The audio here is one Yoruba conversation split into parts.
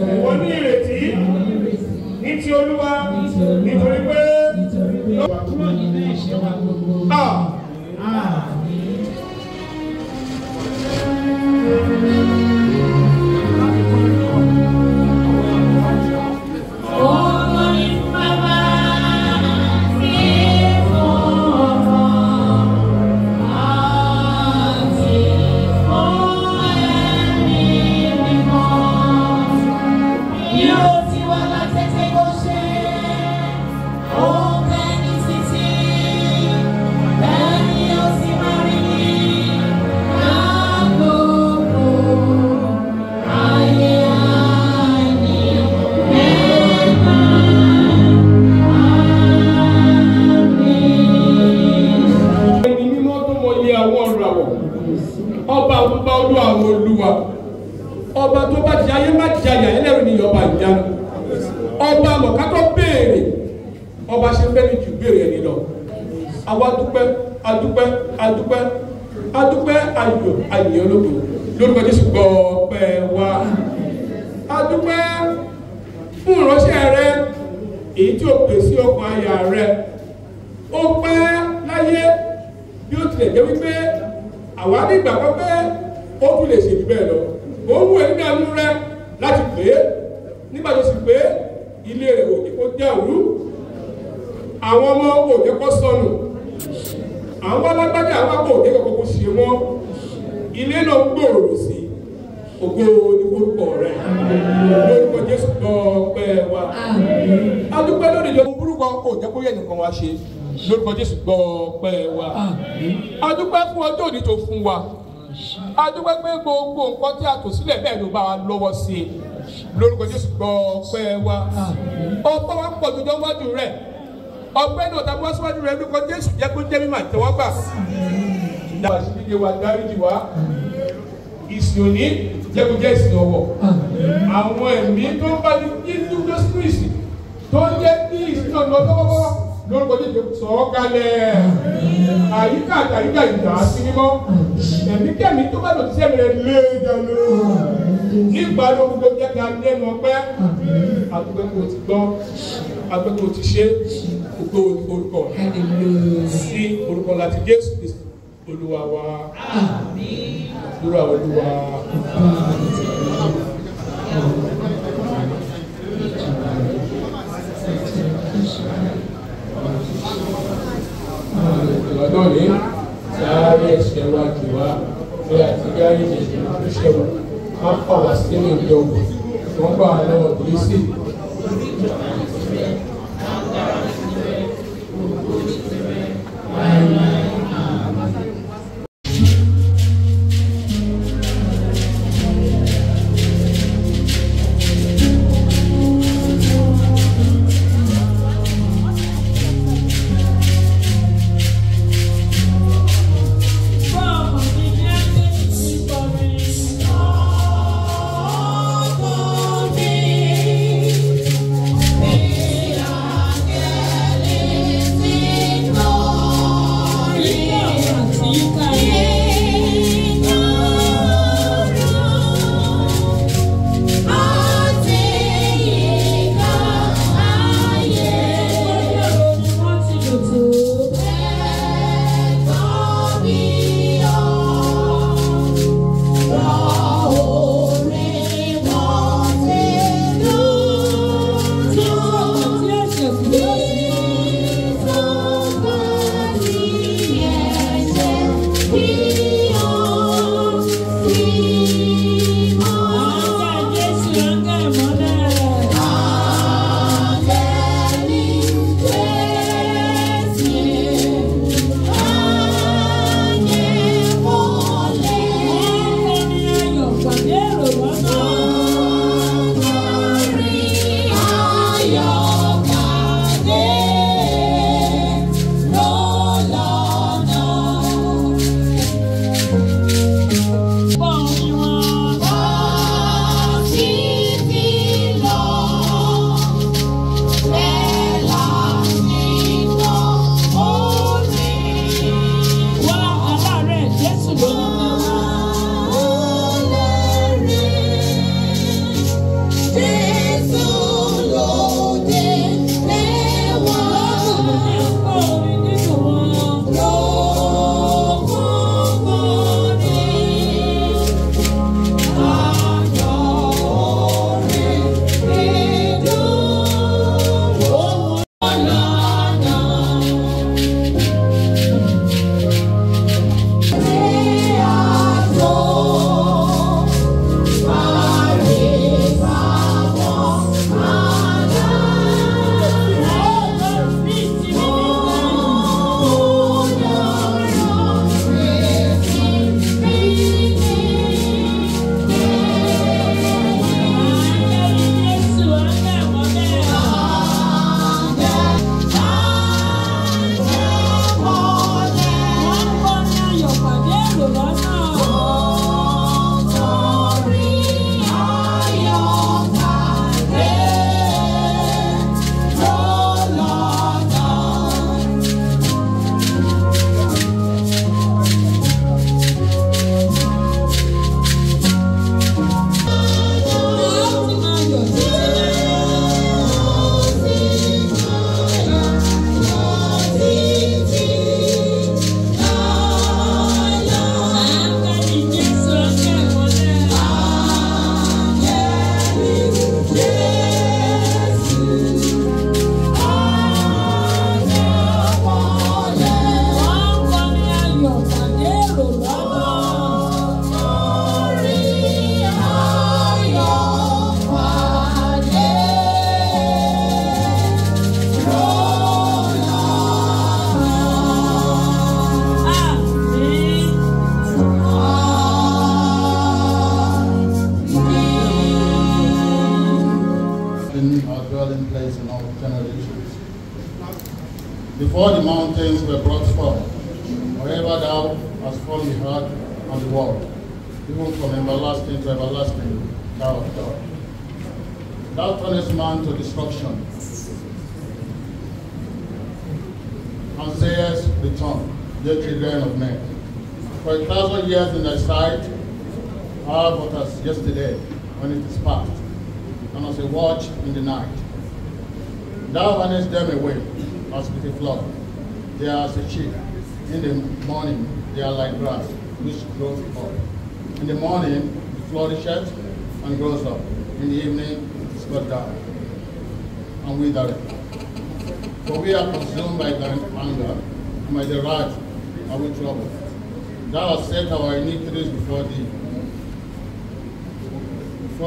Amen. Adúpẹ́ lórí ìjọba burúkọ kò jẹ́ kó yẹ nìkan wá ṣe. Lórúkọ Jésù gbọ́ ọpẹ́ wa. Adúpẹ́ fún ọjọ́ òní tó fún wa. Adúpẹ́ pé gbogbo nǹkan tí a tò sílẹ̀ bẹ́ẹ̀ ló bá wa lọ́wọ́ sí i. Lórúkọ Jésù gbọ́ ọpẹ́ wa. Ọpẹ́ wa pọ̀ jọjọ́ wájú rẹ̀. Ọpẹ́ náà tàbí wá síwájú rẹ̀ lórúkọ Jésù jẹ́ kó jẹ́ mímọ̀ àtẹwọ́gbà. Dáwà sí dídé wa dáríjì wa ìsìn òní jẹ́ kó jẹ́ ìsìn ọwọ́. Àwọn ẹ̀mí tó ń bá sínú ìsìn tó ń jẹ́ kí ìsìn lọ lọ́wọ́lọ́wọ́ lórúkọ Jésù sọ ọ́ kalẹ̀. Àyíká àti àyíká ìgbà sí mímọ́. Ẹ̀mí kẹ́mi tó bá sí ẹ̀mí rẹ̀ lé dànù. Nígbà lóhun tó jẹ́ ká lẹ́nu ọpẹ́. Àdúgbò kò ti gbọ́. Àdúgbò kò ti ṣe. Gbogbo orúkọ sí orúkọ láti Jésù Kristi Olúwa wa àdúrà Olúwa. lọ́dọ̀ ní sáré ẹ̀ṣẹ̀ wa jù wá pé àti gárí ìṣẹ̀ṣẹ̀ tó ṣẹ̀ wá má fà wá sínú ìjọba wọ́n gbà wá lọ́wọ́ bírísì.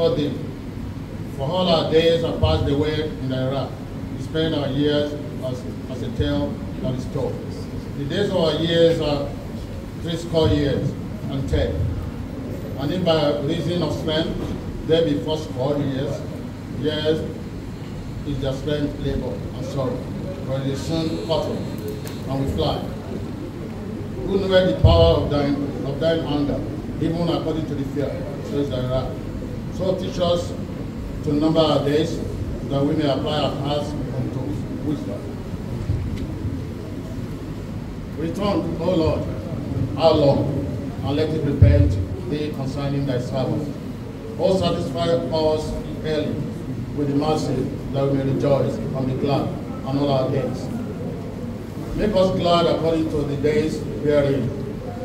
Before thee. For all our days are passed away in wrath. We spend our years as, as a tale that is told. The days of our years are three score years and ten. And if by reason of strength there be fourscore years, years is their strength, labor, and sorrow. For it is soon off, and we fly. Who knoweth the power of thine of thine anger, even according to the fear, so is thy. So teach us to number our days, that we may apply our hearts unto wisdom. Return, O Lord, how long, and let it repent thee concerning thy servant. O satisfy us early with the mercy, that we may rejoice and be glad on all our days. Make us glad according to the days wherein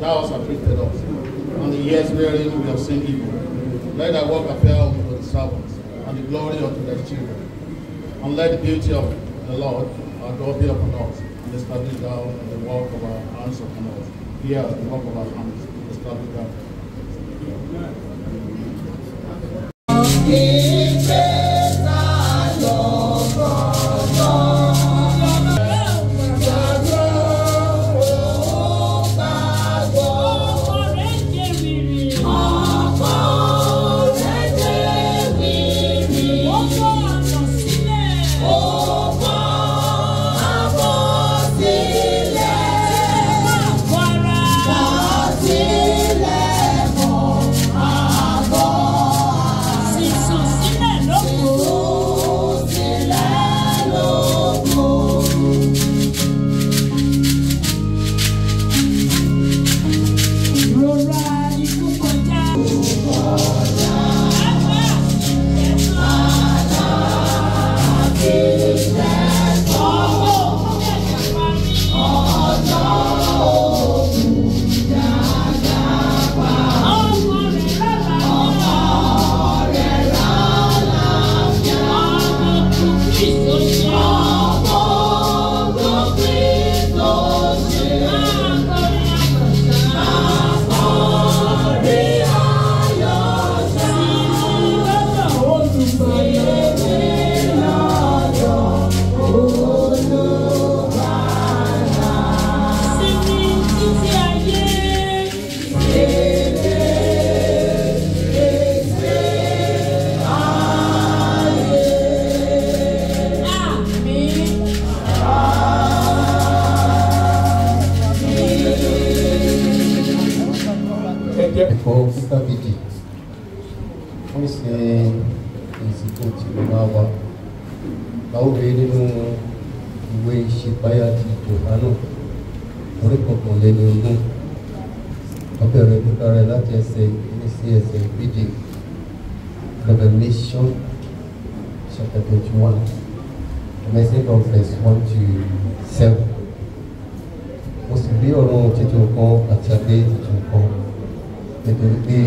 thou hast afflicted us, and the years wherein we have seen evil. Let thy work appear unto the servants, and the glory unto their children. And let the beauty of the Lord our God be upon us, and establish thou the work of our hands upon us. Here the work of our hands, establish thou. ẹ̀kọ́ ìwé ìṣèpáyà ti jòhánù orí kọ̀ọ̀kan lẹ́ni ogún. Ọbẹ̀rẹ̀ nípa rẹ̀ láti ẹsẹ̀ ìkíní sí ẹsẹ̀ ìkejì Revelation chapter twenty one message from verse one to seven. Mo sì rí ọ̀run tuntun kan àti adé tuntun kan. Nítorí pé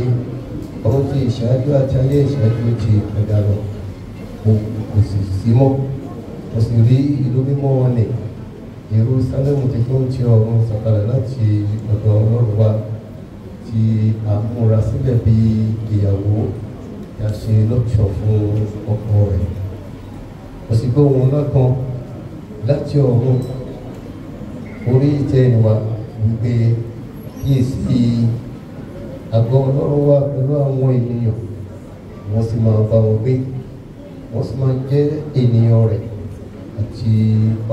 ọ̀run ti ìṣáájú àti ayé ìṣáájú ti kọjá lọ. Kò sì sí mọ́. Mo sì rí ìlú mímọ́ nì Jerúsálẹ́mù ti fún ti ọ̀run sọ̀kalẹ̀ láti ọ̀dọ̀ Ọlọ́run wá tí a múra sílẹ̀ bí ìyàwó tí a ṣe lọ́ṣọ̀ọ́ fún ọkọ rẹ̀. Mo sì gbọ́ ohùn ńlá kan láti ọ̀run orí ìtẹ́ ìwà wípé kíyèsí àgọ́ ọlọ́run wà pẹ̀lú àwọn ènìyàn wọ́n sì máa bá wọn gbé wọ́n sì máa jẹ́ ènìyàn rẹ̀ àti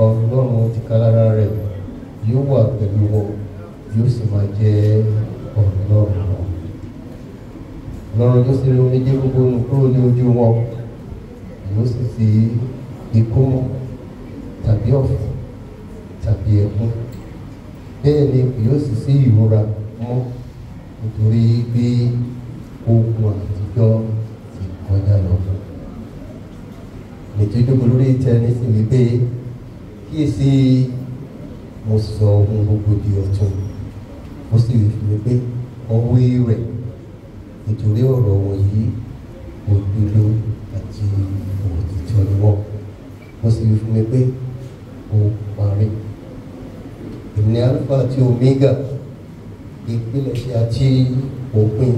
ọlọ́run tìkálára rẹ̀ yóò wà pẹ̀lú wọn yóò sì máa jẹ́ ọlọ́run wọn. ọlọ́run yóò sì rí omijé gbogbo nù kúrò ní ojú wọn yóò sì fi ikú mọ́ tàbí ọ̀fọ̀ tàbí ẹkún bẹ́ẹ̀ ni yóò sì sí ìrora mọ́ nítorí pé ogun àtijọ́ ti kọjá lọ. Nìtúndógún lórí ìtẹ́ nísìnyí pé kíyèsí mo sọ ohun gbogbo di ọ̀tun. Mo sì rí pé ọwọ́ rẹ̀ nítorí ọ̀rọ̀ wọ̀nyí òdodo àti òtítọ́ ni wọ́n. Mo sì rí ó parí. Ni Alpha àti Omega ìpilẹ̀ṣẹ̀ àti òpin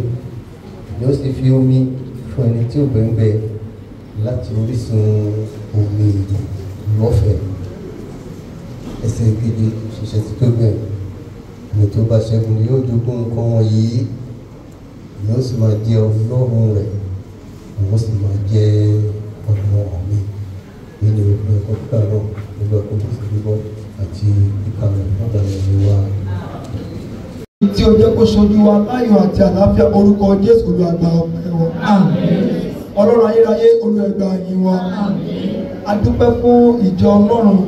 yóò sì fi omi fún ẹni tí ò gbẹ́ngbẹ́ láti orísun omi lọ́fẹ̀ẹ́ ẹsẹ̀ gidi ṣiṣẹ́ tí tó bẹ̀rẹ̀ ẹni tó bá ṣẹ́gun yóò jogún nǹkan wọ̀nyí. Yóò sì máa jẹ́ ọlọ́run rẹ̀. Òun sì máa jẹ́ ọmọ mi. Nínú ìpín ẹ̀kọ́ kíkà náà nígbà tó kù sí bíbọ́ àti rẹ̀ fún ìdàgbàsókè wa. Tí o jẹ́ kó ṣojú wa láyọ̀ àti àlàáfíà orúkọ jésù olùwàgbà ọpẹ́ wọn. Ọlọ́run ayérayé olùwàgbà yìí wọn. a dúpẹ́ fún ìjọ ọlọ́run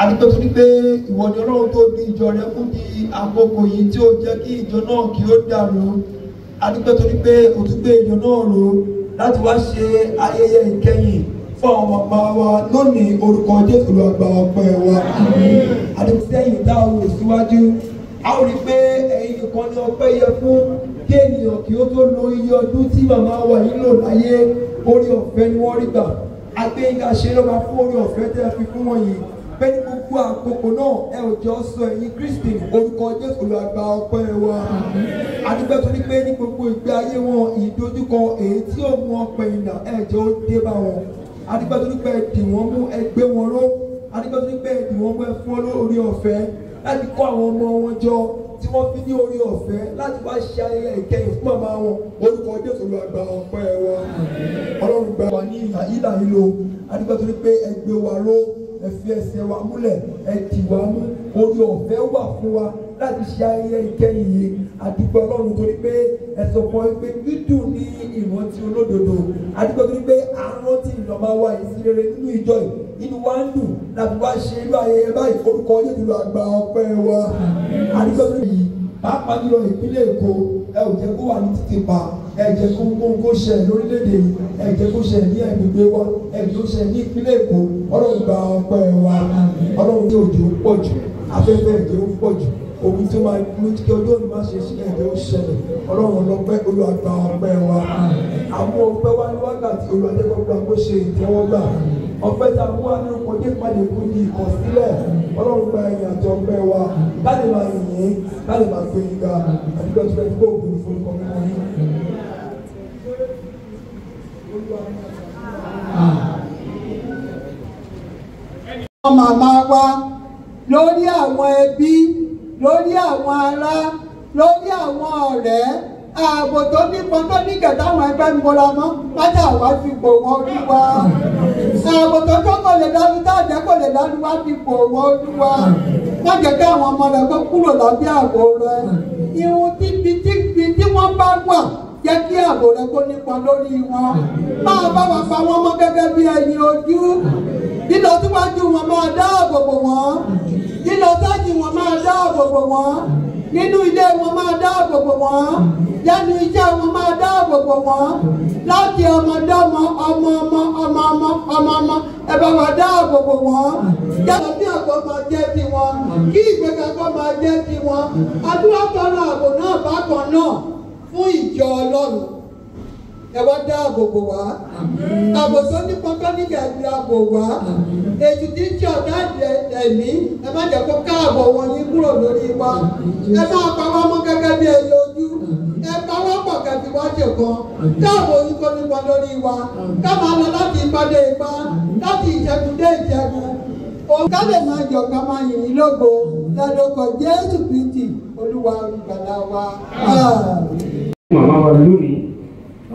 a dúpẹ́ tó ní pé ìwọ ni ọlọ́run tó gbé ìjọ rẹ fún di àkókò yìí tí ó jẹ́ kí ìjọ náà kí ó dàrú a dúpẹ́ tó ní pé o tún gbé ìjọ náà rò láti wá ṣe ayẹyẹ ìkẹyìn fún àwọn bàbá wa lónìí orúkọ jésù olùwàgbà ọpẹ́ wa. a dúpẹ́ sẹ́yìn táwọn ò síwájú a ó rí pé ẹ̀yin nìkan ni ọpẹ́ yẹ fún kí ènìyàn kí ó tó lo iye ọdún tí màmá wa yìí lò láyé orí ọ̀fẹ́ ni wọ́n rí gbà. Agbẹ́yìnká ṣe ló máa fún orí ọ̀fẹ́ tẹ́ ẹ fi fún wọn yìí. Pé ní gbogbo àkókò náà ẹ ò jọ sọ ẹ̀yin kristi orúkọ jésù olùwàgbà ọpẹ́ wa. Adúgbẹ́ tó ní pé ní gbogbo ìgbé ayé wọn ìdojúkọ èyí tí ó mú ìnà ẹ jẹ́ ó dé bá wọn. Adúgbẹ́ tó ní pé dì wọ́n mú ẹ gbé wọn ró. Adúgbẹ́ tó ní pé dì wọ́n mú ẹ fún ọ̀fẹ́. Láti kọ́ àwọn ọmọ wọn jọ tí wọ́n fi ní orí ọ̀fẹ́ láti wá ṣe ayẹyẹ ìkẹyìn fún màmá wọn. Orúkọ jésù ló àgbà ọpẹ́ wa. Ọlọ́run gba wa ní ìhà ìlà ìlò. Adúgbò tó ní pé ẹ gbé wa ró ẹ fi ẹsẹ̀ wa múlẹ̀ ẹ dì wá mú. Orí ọ̀fẹ́ wà fún wa láti ṣe ayẹyẹ ìkẹyìn yìí. Àdúgbò ọlọ́run torí pé ẹ sọ fún ọ pé dídùn ní ìrántí olódodo. Àdúgbò torí pé àrántí ìlọ́mọ wa ìsirere nínú ìjọ yìí inú wa ń dùn láti wá ṣe irú ayẹyẹ báyìí. Orúkọ yéé lọ àgbà ọpẹ́ wa. Àdúgbò tó yìí. Pàápàá jùlọ ìpínlẹ̀ èkó ẹ ò jẹ́ kó wà ní títì pa. Ẹ jẹ́ kó kó kó ṣẹ lórílẹ̀‐èdè yìí. Ẹ jẹ́ kó ṣẹ ní ẹ̀gbẹ̀gbẹ̀ wa. Ẹ jẹ́ kó ṣẹ ní ìpínlẹ̀ èkó. Ọlọ́run gba ọpẹ́ wa. Ọlọ́run tí òjò pọ̀ jù. Afẹ́fẹ́ ó pọ̀ jù. Omi tó máa mú kí ọjọ́ òní máa ṣe sílẹ̀ ẹ̀jẹ̀ ó ṣẹlẹ̀. Ọlọ́run ọlọ́pẹ́ olùwàgbà ọpẹ́ wa. Àwọn ọpẹ́ wa ní wákàtí olùwàjẹ́gbọ́gbà kó ṣe ìtẹ́wọ́gbà ọpẹ́ tá a mú orúkọ dé pàdé kú ní ìkọsílẹ̀. Ọlọ́run gba ẹ̀yìn àti wa. Láti máa yìn láti máa gbé yín ga. Àdúgbò tó fẹ́ gbọ́ ògùn fún ikọ̀ mímọ́ àwọn màmá wa lórí àwọn ẹbí lórí àwọn ará lórí àwọn ọ̀rẹ́ ààbò tó nípọn tó ní kẹta àwọn ẹgbẹ́ ń bọ́ra mọ́. Pátá àwa fi bò wọ́n olúwa ààbò tó tó kò lè dánú tá àjẹ́ kò lè dánú wá fi bò wọ́n olúwa má jẹ́ kí àwọn ọmọ rẹ̀ kó kúrò lábẹ́ ààbò rẹ̀. Ìhun tíbi tíbi tí wọ́n bá wà jẹ́ kí ààbò rẹ̀ kó nípọn lórí wọn. Máa bá wa pa wọ́n mọ́ gẹ́gẹ́ bí ẹyin ojú lílọ wọn máa dáàbò bò wọ́n. Lílọ wọn máa dáàbò bò wọ́n nínú ilé wọn máa dáàbò bò wọ́n. Lẹ́nu iṣẹ́ wọn máa dáàbò bò wọ́n. Láti ọmọdọ́mọ ọmọ ọmọ ọmọ ọmọ ọmọ ọmọ ẹ bá wa dáàbò bò wọ́n. Yàtọ̀ bí àgọ́ máa jẹ́ tiwọn kí ìgbéga kọ́ máa jẹ́ tiwọn àdúrà tọrọ ààbò náà bákan náà fún ìjọ ọlọ́run ẹ wá dáàbò bò wá. Ààbò tó ní pọnpọ́n nígbà tí a bò wá. Èyí tí ọ̀gá ẹ̀mí ẹ má jẹ́ kó káàbọ̀ wọn yín kúrò lórí wa. Ẹ máa pa wá mọ́ gẹ́gẹ́ bí ẹyẹ ojú. Ẹ pa wá pọ̀ kẹ́bí wá ṣe kan káàbọ̀ yín kó nípa lórí wa. Ká máa lọ láti ìpàdé ipá láti ìṣẹ́gun dé ìṣẹ́gun. Ká lè máa yọ̀ ká máa yìn ín lógo. Lẹ́dọ̀kọ̀ Jésù Kristi Olúwa ìgbàlà wa. màmá wa lónìí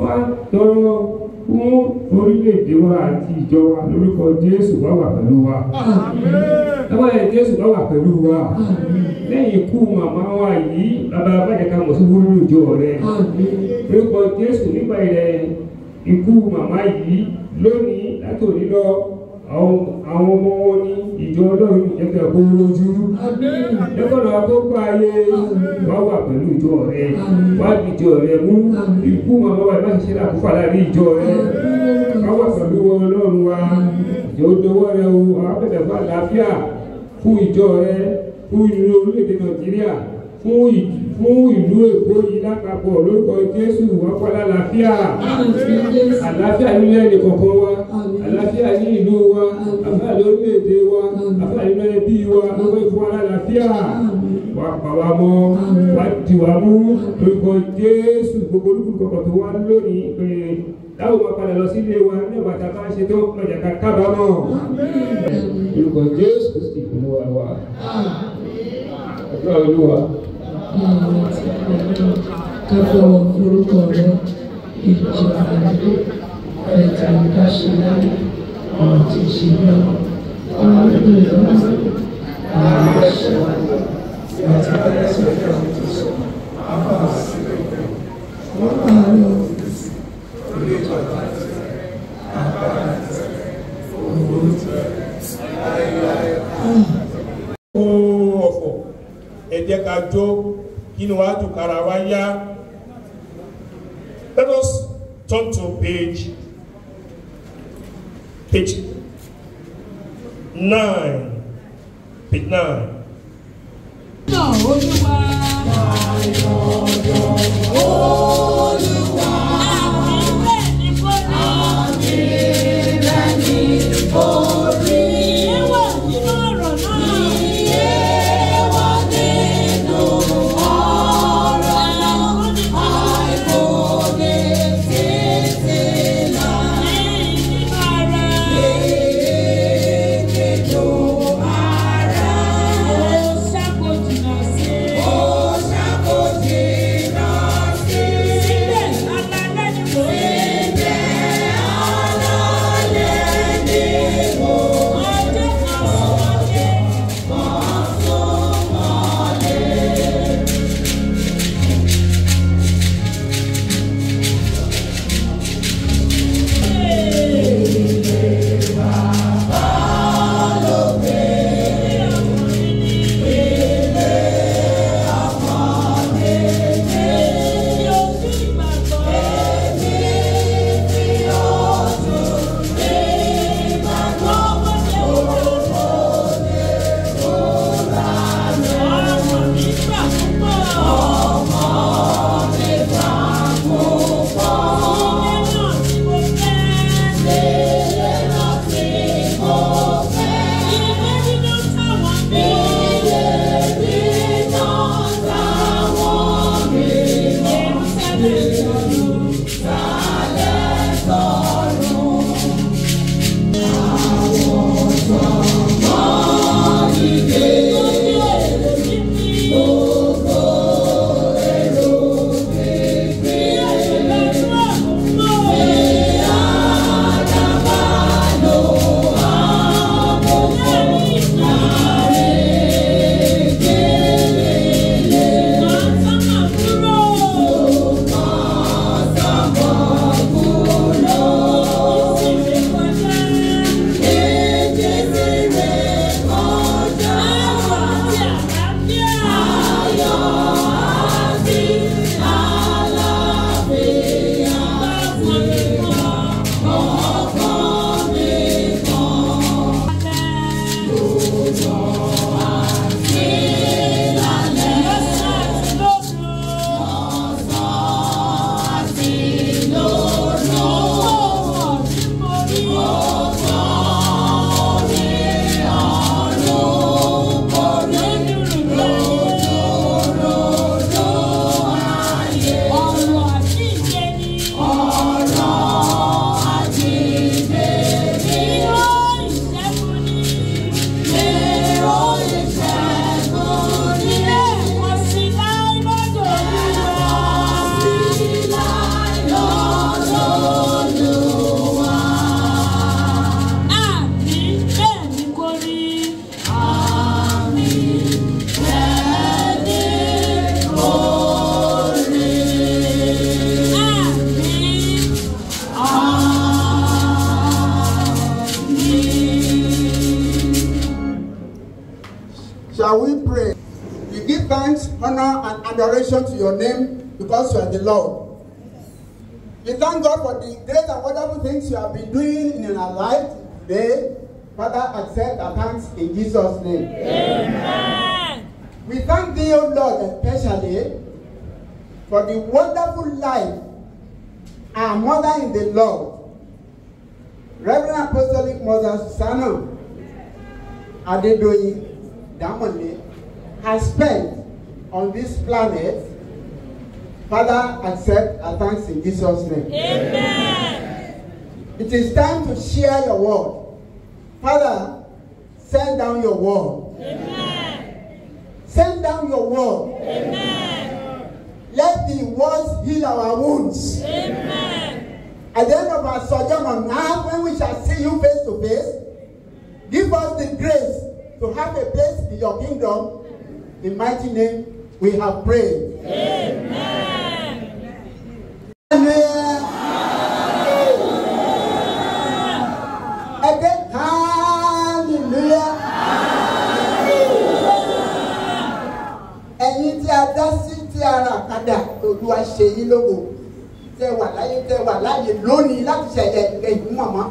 wá tọrọ fún orílẹ̀-èdè wa àti ìjọ wa lórúkọ Jésù wá wà pẹ̀lú wa. Lọ́wọ́ ẹ̀ Jésù wá wà pẹ̀lú wa. Lẹ́yìn ikú màmá wa yìí, bàbá bàjẹ́ ká mọ̀ sí wúrú ìjọ rẹ̀. Lórúkọ Jésù nípa ilẹ̀ ikú màmá yìí lónìí láti òní lọ àwọn ọmọ wọn ní ìjọ ọlọ́run ìjẹ́kẹ̀ kó lójú. Tó gbọ́ ayé wá wà pẹ̀lú ìjọ rẹ̀. Wá ìjọ rẹ̀ mú. Ikú màmá wa láti ṣe lákòókò láàárín ìjọ rẹ̀. Wá wà pẹ̀lú ọlọ́run wa. Ìjọ dọwọ́ rẹ̀ o, abẹ́bẹ̀ fún àlàáfíà fún ìjọ rẹ̀ fún ìlú orílẹ̀-èdè Nàìjíríà fún ì- fún ìlú Èkó yìí lápapọ̀ lórúkọ Jésù wọ́n fọ́ lálàáfíà àlàáfíà nílé ẹnì kọ̀ọ̀kan wa. Àlàáfíà ní ìlú wa. Àfáà lórílẹ̀‐èdè wa. Àfáà nínú ẹbí wa. Lọ́wọ́ ìfún wa lálàáfíà wà pa wá mọ́. Wà dì wá mú. Lórúkọ Jésù gbogbo olúkúlù kọ̀ọ̀kan tó wá lónìí pé táwọn máa padà lọ sílé wa nígbà tá a bá ṣe tó ọjà ká kábàámọ̀. Lórúkọ Jésù Kristi olúwa wa. Àdúrà olúwa. kábọ̀ orúkọ rẹ ìjọba ẹ̀jẹ̀ ìdáṣẹ́lá ọ̀rọ̀ tí ì ṣe lọ ọ̀rọ̀ ìlú ìlú àwọn wa àti sọ̀rọ̀ àti sọ àbá wọ́n máa lọ Ooo ọ̀fọ̀ ẹ jẹ́ ká jó kí ni wàá dùn kára wá yá. Let us turn to page page nine page nine. náà olúwa. Oh, in Jesus' name. Amen. We thank thee, O Lord, especially for the wonderful life our mother in the Lord, Reverend Apostolic Mother Susanna Adedoyi Damone, has spent on this planet. Father, accept our thanks in Jesus' name. Amen. It is time to share your word. Father, send down your word. Amen. Send down your word. Amen. Let the words heal our wounds. Amen. At the end of our sojourn on earth, when we shall see you face to face, give us the grace to have a place in your kingdom. In mighty name, we have prayed. Again, hallelujah. Ẹ̀yin tí a dá sí tí a rà padà, Olúwa ṣe yín lógo. Tẹ wà láyé tẹ wà láyé lónìí láti ṣẹ̀yẹ ẹ̀yìn mọ̀mọ́.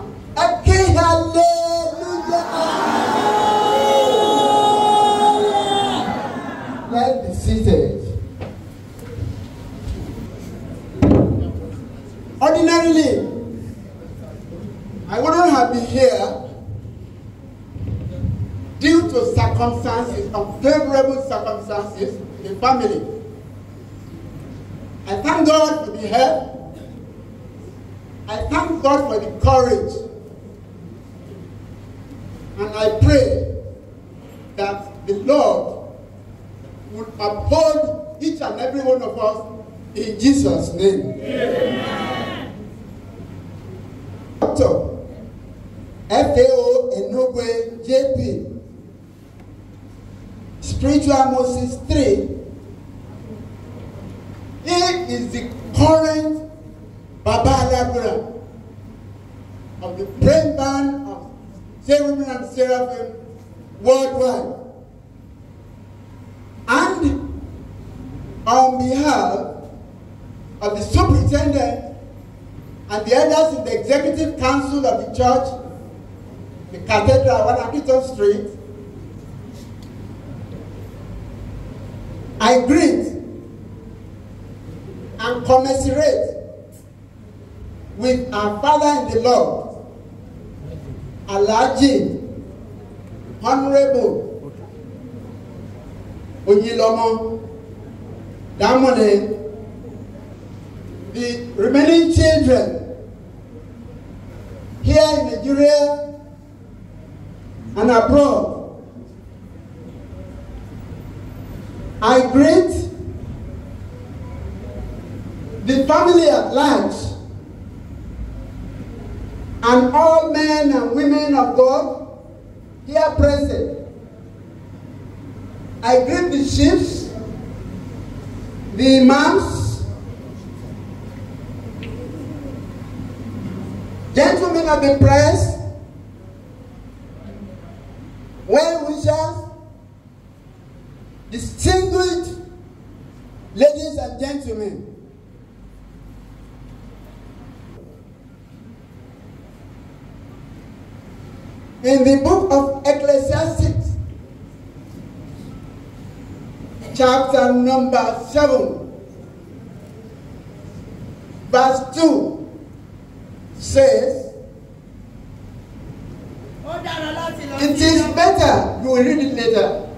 Will read it later.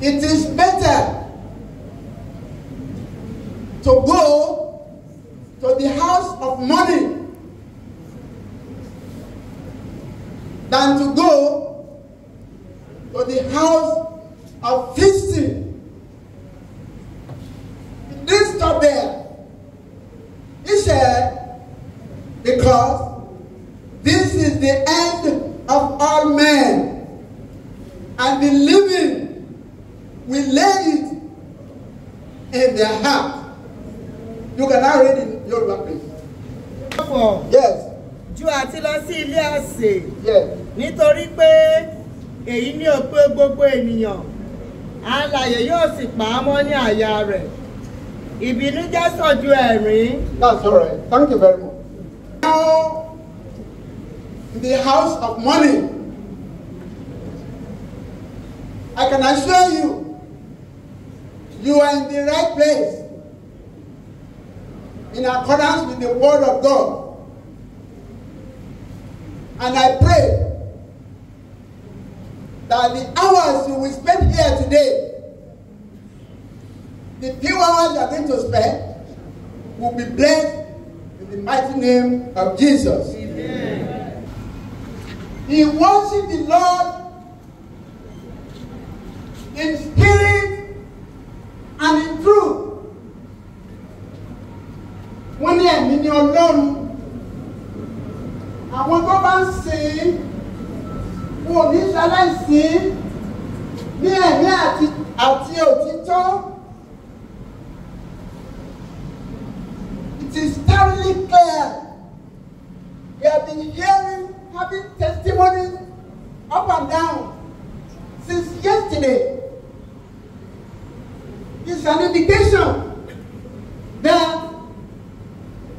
It is better to go to the house of money than to go to the house of feasting. It didn't stop there. He said, because this is the end of all men, and the living will lay it in their heart. You can now read in Yoruba, please. Yes, ju àti lọ sí ilé àsè yes. nítorí pé èyí ní òpin gbogbo ènìyàn alààyè yóò sì pa á mọ́ ní àyà rẹ̀ ìbínújẹ́ sàn ju ẹ̀rín. That's all right. Thank you very much. Now, in the house of money, I can assure you, you are in the right place in accordance with the word of God. And I pray that the hours you will spend here today, the few hours you are going to spend, will be blessed in the mighty name of Jesus. Amen. He worshiped the Lord in spirit and in truth. Wọ́n ní ẹ̀mí ní Ọlọ́run. Àwọn tó bá ń sìn wọn ò ní ṣaláìsìn ní ẹ̀mí àti òtítọ́. It is thoroughly clear. We have been hearing, having testimonies up and down since yesterday. It's an indication that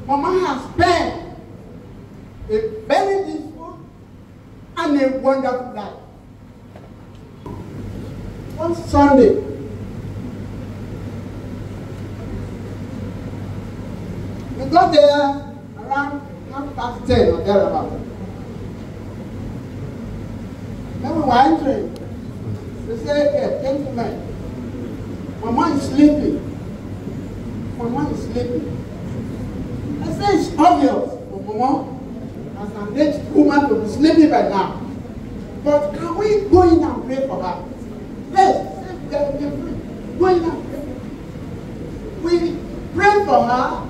Mama has spent a very peaceful and a wonderful life. One Sunday, We got there around half past ten or thereabout. When we were entering, they said, hey, gentlemen, Mama is sleeping. My Mama is sleeping. I said, it's obvious for Mama as an aged woman to be sleeping by now. But can we go in and pray for her? Yes, say, "Get- get free. go in and pray. We prayed for her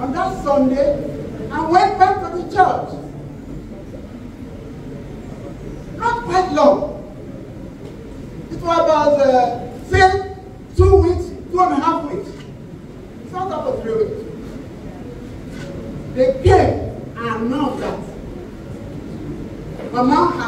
on that Sunday and went back to the church. Not quite long. It was about, uh, say, two weeks, two and a half weeks. It's not up to three weeks. They came and announced that Mama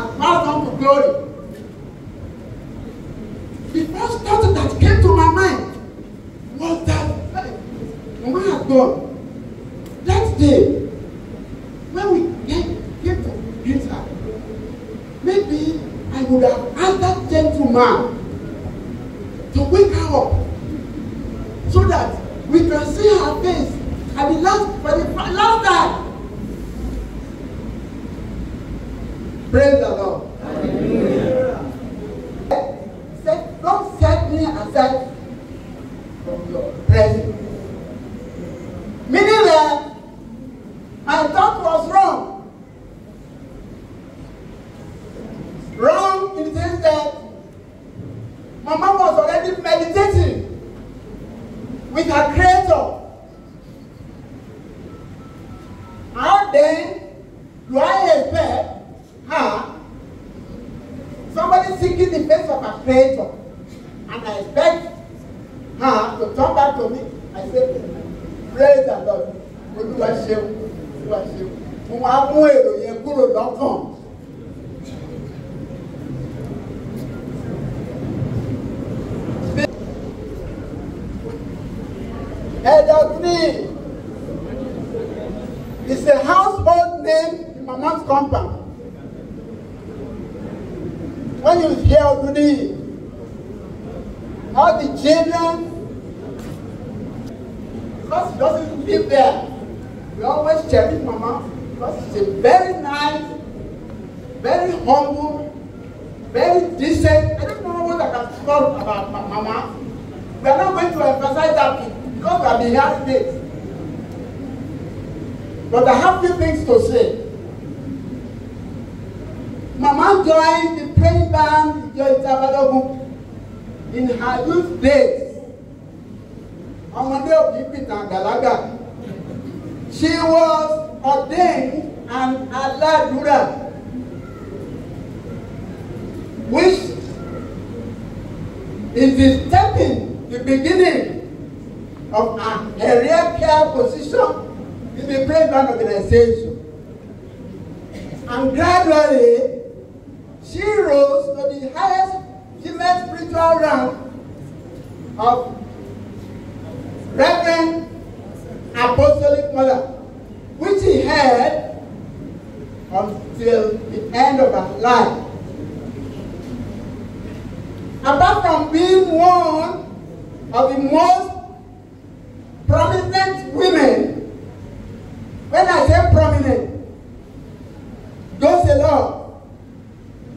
the Lord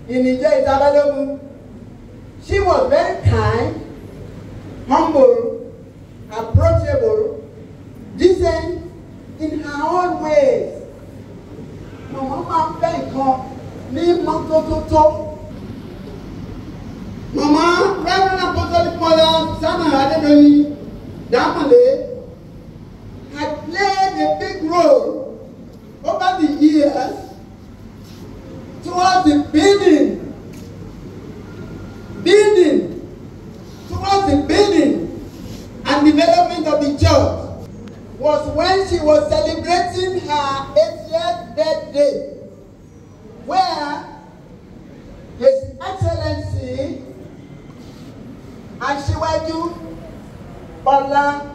in Ìjẹ́ She was very kind, humble, approachable, decent in her own ways. Màmá máa ń fẹ́ nǹkan ní mọ́tótótó. Màmá Reverend Apostolic Mother Samuel Adedoyin Damale had played a big role over the years Towards the building building towards the building and development of the church was when she was celebrating her 80th birthday where His Excellency Asiwaju Bala.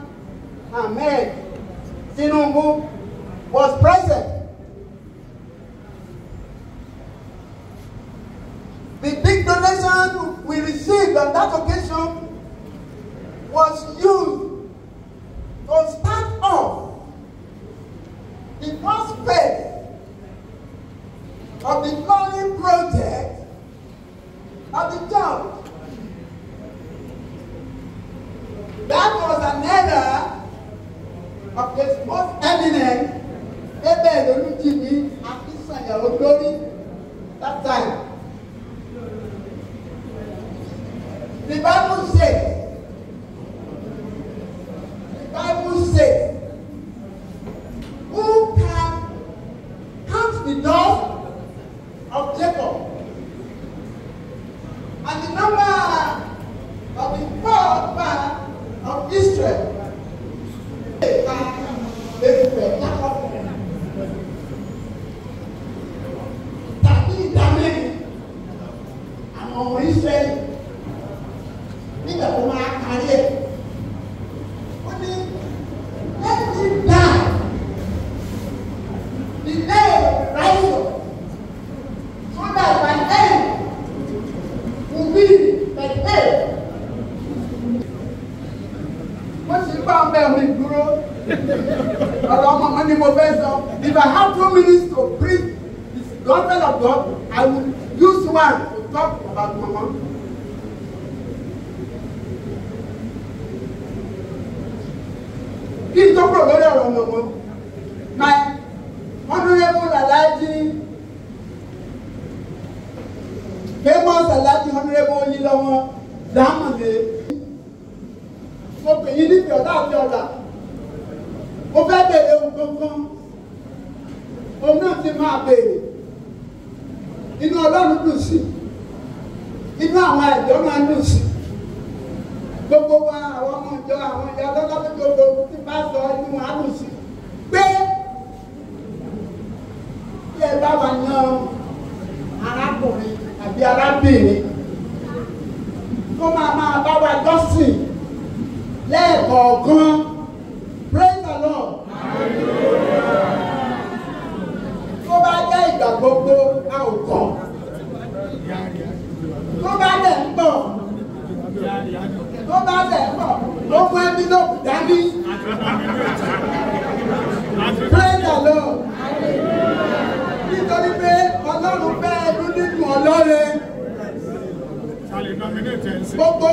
gbogbo wa àwọn ọmọ ìjọ àwọn ìyá lọ́lọ́dún gbogbo tí bá sọ inú wa lù sí pé bí ẹ bá wà yan arákùnrin àbí arábìnrin kó máa máa bá wa jọ́sìn lẹ́ẹ̀kọ̀ọ̀kan. Bom,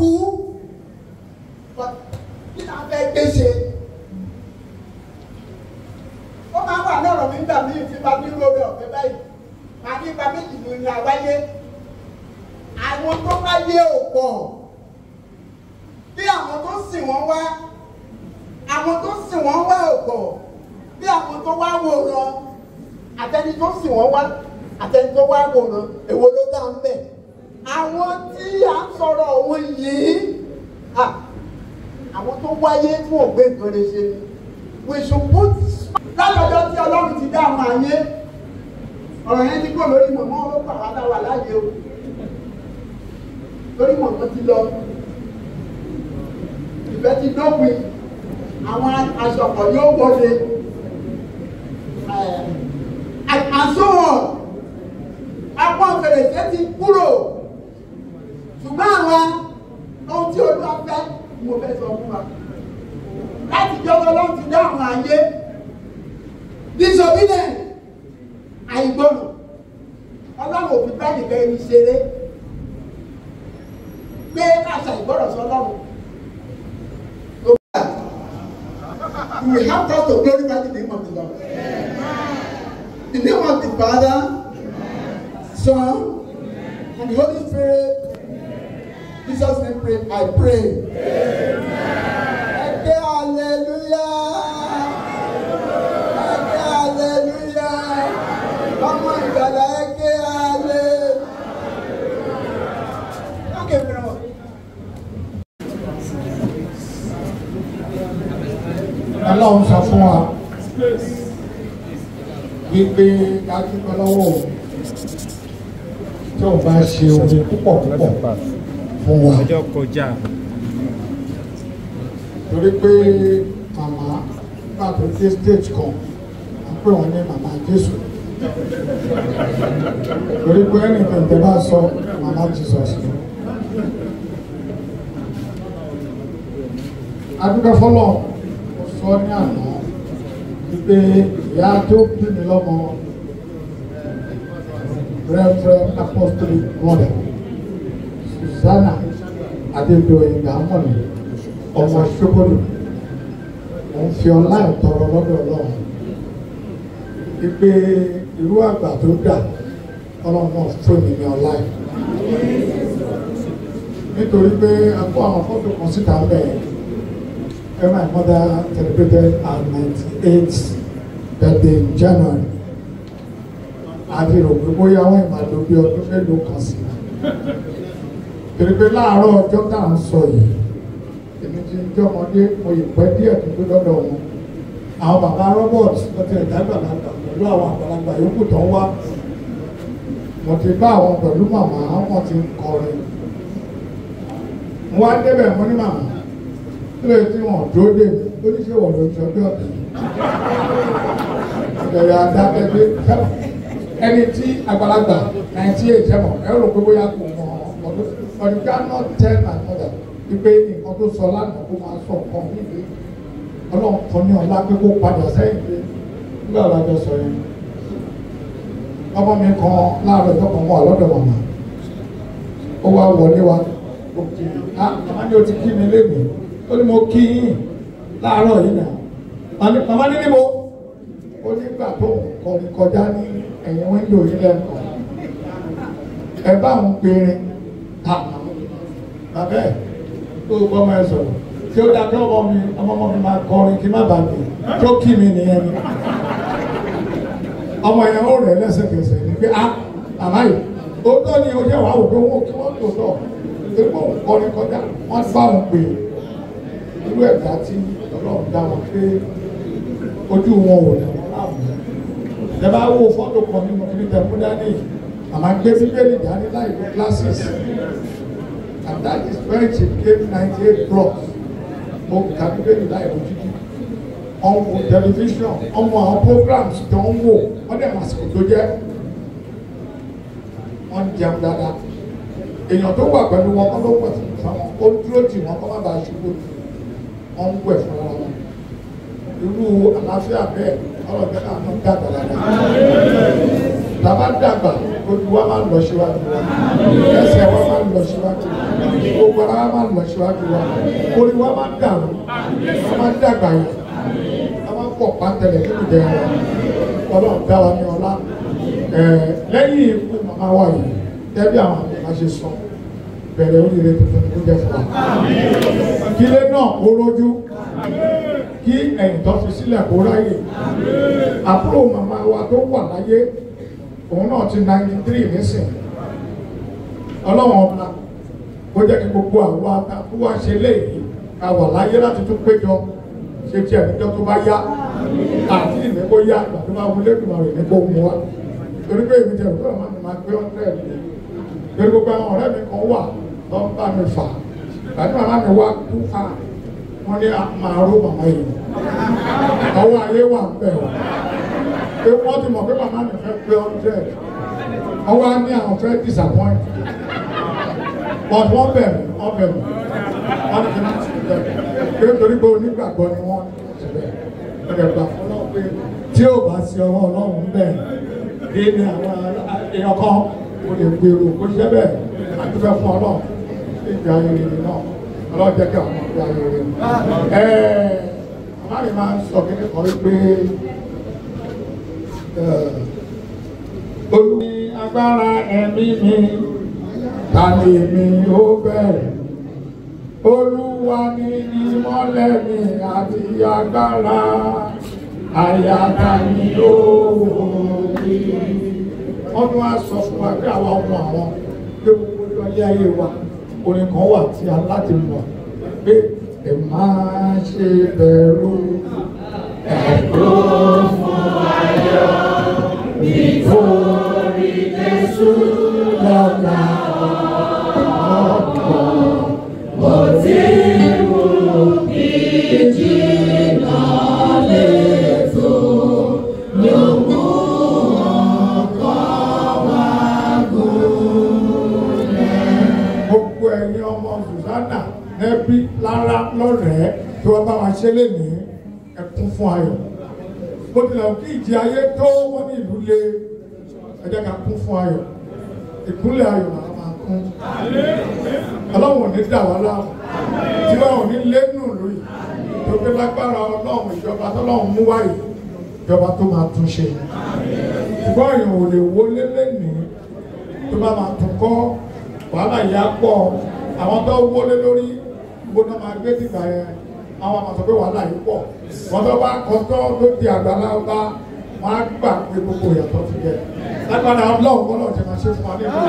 àwa ó kú kí ni a fẹ́ gbé ṣe ó máa wà lọ́rọ̀ mi nígbà míì tí bá nílò rẹ̀ ọ̀fẹ́ báyìí màá ní ipa méjì ló ní àwáyé àwọn tó wáyé ò pọ̀ bí àwọn tó sìn wọ́n wá àwọn tó sìn wọ́n wá ò pọ̀ bí àwọn tó wá wòran àtẹni tó sìn wọ́n wá àtẹni tó wá wòran èwo ló dá ń bẹ̀ àwọn tí à ń sọ̀rọ̀ òun yìí àwọn tó wáyé tí wọ́n gbé nǹkan lè ṣe ni we should put látọjọ́ tí Ọlọ́run ti dá àwọn àyè ọ̀rọ̀ yẹn ti kúrò lórí mọ̀mọ́ ó pa wá dá wà láàyè o lórí mọ̀mọ́ ti lọ ìfẹ́ ti dópin àwọn aṣọ̀kọ̀ yóò wọlé àsọ̀wọ̀n apá fèrèsé ti kúrò ṣùgbọ́n àwọn ohun tí Olúwa fẹ́ mo fẹ́ sọ fún wa láti jọ́wọ́ Ọlọ́run ti dá àwọn àyè disobedient àìgbọràn ọlọ́run òfin bá nìkan ẹni ṣeré pé káṣà ìgbọràn sọlọ́run. We have got to glorify the name of the Lord. The name of the Father, Son, and the Holy Spirit. Jesus name pray, I pray. Amen. Okay, hallelujah. ọmọ ìgbàlá ẹgbẹ́ alẹ́. Lókè mìíràn. Ọlọ́run sọ fún wa wípé kájúkọ lọ́wọ́ òun tí òun bá ṣe orin púpọ̀ púpọ̀ fún wa. ọjọ́ kọjá. Torí pé màmá nígbà tó dé stage kan, ń pè wọ́n ní màmá Jésù torí pé ẹnì kan tẹ bá sọ màmá Jesus ni. adúgbò fọlọ sọ ní àná wípé ìyá tó bí mi lọ́mọ Reverend Apostolic Susanna Adédoyin Gàmọ́nì ọmọ Ṣókòlù mo ń fi ọlá ìtọrọ lọ́dọ̀ Ọlọ́run. Wípé irú àgbà tó dà ọlọ́run fún ní ọlá yìí. Nítorí pé a kó àwọn fọ́tò kan síta ń bẹ̀. Where my mother celebrated her ninety-eight birthday in January. Àti rò pé bóyá wọ́n ìmàlò bí ọdún mélòó kan sí i torí pé láàárọ̀ ọjọ́ tá à ń sọ yìí èmi ti ń jọmọdé mo yìí pẹ́ díẹ̀ tó tó lọ́dọ̀ wọn. Àwọn bàbá Robert lọ́tẹ̀ ìdágbàlagbà pẹ̀lú àwọn àgbàlagbà yòókù tó ń wá. Mo ti bá àwọn pẹ̀lú màmá wọn ti ń kọrin. Mo wá débẹ̀ mo ní màmá kí ló tí wọn dúró dé mi ó ní wọ́n ló ń sọ bí ọ̀tẹ̀ bẹ̀rẹ̀ adágbẹ́gbẹ́ ẹni tí àgbàlagbà ninety eight ẹ̀mọ̀ ẹ rò pé bóyá kò mọ. ọdún but you cannot tell my mother wípé nǹkan tó sọ lánàá kó máa sọ nǹkan níbi ọlọ́run kan ní ọlá pé kó padà sẹ́yìn pé nígbà wo sọ yẹn? Ọmọ mi kan láàárọ̀ ọjọ́ kan wà lọ́dọ̀ ó wá wọlé wa ó kí mi ah màmá ni o ti kí mi lémi ó ní mo kí yín láàárọ̀ yìí náà. Màmá ní níbo? Ó nígbà tó kọrin kọjá ní ẹ̀yìn wíńdò yìí lẹ́nu ẹ bá òun péré ta bàbá ẹ̀ tó gbọ́mọ ẹ sọ̀rọ̀. Tí ó dá kí ọmọ mi ọmọ ọmọ mi máa kọrin kí má bàa gbé. Tó kí mi nìyẹn ni. Ọmọ yẹn ó rẹ̀ lẹ́sẹ̀kẹsẹ̀ ni pé ah màmá yìí ó tọ́ ni ó jẹ́ wàá wò pé wọ́n kí wọ́n tó tọ̀? Torí pé òun kọrin kọjá wọ́n bá òun pè. Irú ẹ̀dá tí ọlọ́run dá wọn pé ojú wọn ò ní wọn láàmú. Ẹ bá wo fọ́tò kan nínú kí ní tẹ̀kú dání àmà gbé bíbélì dání láì glasses. And that is when she came ninety eight plus. Mo kà bíbélì láì lo jíjí ọmọ tẹlifíṣàn ọmọ àwọn programs tó ń wò wọ́n dẹ̀ máa sọ̀rọ̀ tó jẹ́. Wọ́n jẹun dáadáa. Èèyàn tó wà pẹ̀lú wọn kọ́ ló pọ̀ sí fáwọn ó dúró tì wọ́n kọ́ má bàa ṣubú. Wọ́n ń wẹ̀ fúnra wọn. Irú àlàáfíà bẹ́ẹ̀ ọlọ́dẹ náà ló dàgbà dáadáa tàbá dàgbà ojú wa máa lọ síwájú wa. Ẹsẹ̀ wa máa lọ síwájú wa. Gbogbo ara wa máa lọ síwájú wa. Orí wa máa dàrú. Wa máa dàgbà yẹn. A máa pọ̀ pàtẹ́lẹ̀ nínú ìjẹ́ wa. Ọlọ́run dá wa ní ọlá. Lẹ́yìn ikú màmá wa yìí ẹbí àwọn àmì máa ṣe sọ bẹ̀rẹ̀ oríire tuntun tó jẹ́ fún wa. Kílé náà ó rójú kí ẹ̀yìn tó fi sílẹ̀ kó ráyè. Àbúrò màmá wa tó wà láyé òun náà ti ninety three nísìn ọlọ́wọ́n ọba kó jẹ́ kí gbogbo àwọn àtàkù wa ṣe léyìí ká wà láyé láti tún péjọ. Ṣe tí ẹ̀nìjọ́ tó bá yá? Àti ìní kó yá ìgbà tó bá wọlé ìgbìmọ̀ rẹ̀ ní kó mú wa. Torí pé èmi jẹ́ òkúrò máa ń máa gbé hundred torí gbogbo àwọn ọ̀rẹ́ mi kan wà tó ń bá mi fà. Àti màmá mi wá kú fà wọ́n ní máa ró màmá yìí. Ọwọ́ ayé wà ń bẹ̀ pé wọ́n ti mọ̀ pé màmá mi fẹ́ gbé hundred ọwọ́ á ní àwọn fẹ́ disappoint. But wọ́n bẹ̀rù wọ́n bẹ̀rù wọ́n ní kí n má ti bẹ̀rù pé torí pé onígbàgbọ́ ni wọ́n ti bẹ̀rù ọ̀dẹ̀ gbà fún náà pé tí ò bá sí ọwọ́ ọlọ́run bẹ́ẹ̀ dé ní àwọn èèyàn kan kò lè gbèrò kó ṣe bẹ́ẹ̀. Àdúgbò fún ọlọ́run. Ìgbà ayẹyẹ náà. Ọlọ́run jẹ́ kí àwọn ọmọ ìgbà ayẹyẹ ẹ̀ẹ́ máa ń sọ kíní kan wípé olú agbára ẹ̀mí mi. Ni mi ó bẹ̀rẹ̀? Olúwa ni ìmọ́lẹ̀ mi àti agbára. Àyàtà ni ó tún wá sọ fún wa pé àwa ọmọ àwọn pé gbogbo lọ́lé ayé wa orin kan wà tí a láti mọ̀ pé ẹ máa ṣe bẹ̀rù. Ẹ̀dùn fún ṣe lénìí ẹkún fún ayọ̀. Bó tilẹ̀ kí ìjì ayé tó wọ́n ní ìlú lé ẹ jẹ́ ayọ̀ ìkúnlẹ̀ ayọ̀ làwọn máa kún. Ọlọ́run ò ní dà wá láàmú. Tí wọ́n ò ní lẹ́nu lóyè tó gbé lágbára ọlọ́run ìjọba tọ́lọ́run mú wáyé ìjọba tó máa tún ṣe. Ṣùgbọ́n èèyàn ò lè wọlé lẹ́nìí tó bá máa tún kọ́ wàhálà yìí á pọ̀. Àwọn tó wọlé lórí gbóná máa gbé dìgbà yẹn. Àwọn àmọ̀ sọ pé wàhálà yìí pọ̀. Wọ́n tó bá kọ́ tó ló di àgbàlá ọba wọ́n á gbà pé gbogbo ìyàtọ̀ ti yẹ lágbára ọlọ́run kọ́ lọ́ọ̀ ṣe máa ṣe fún wa nínú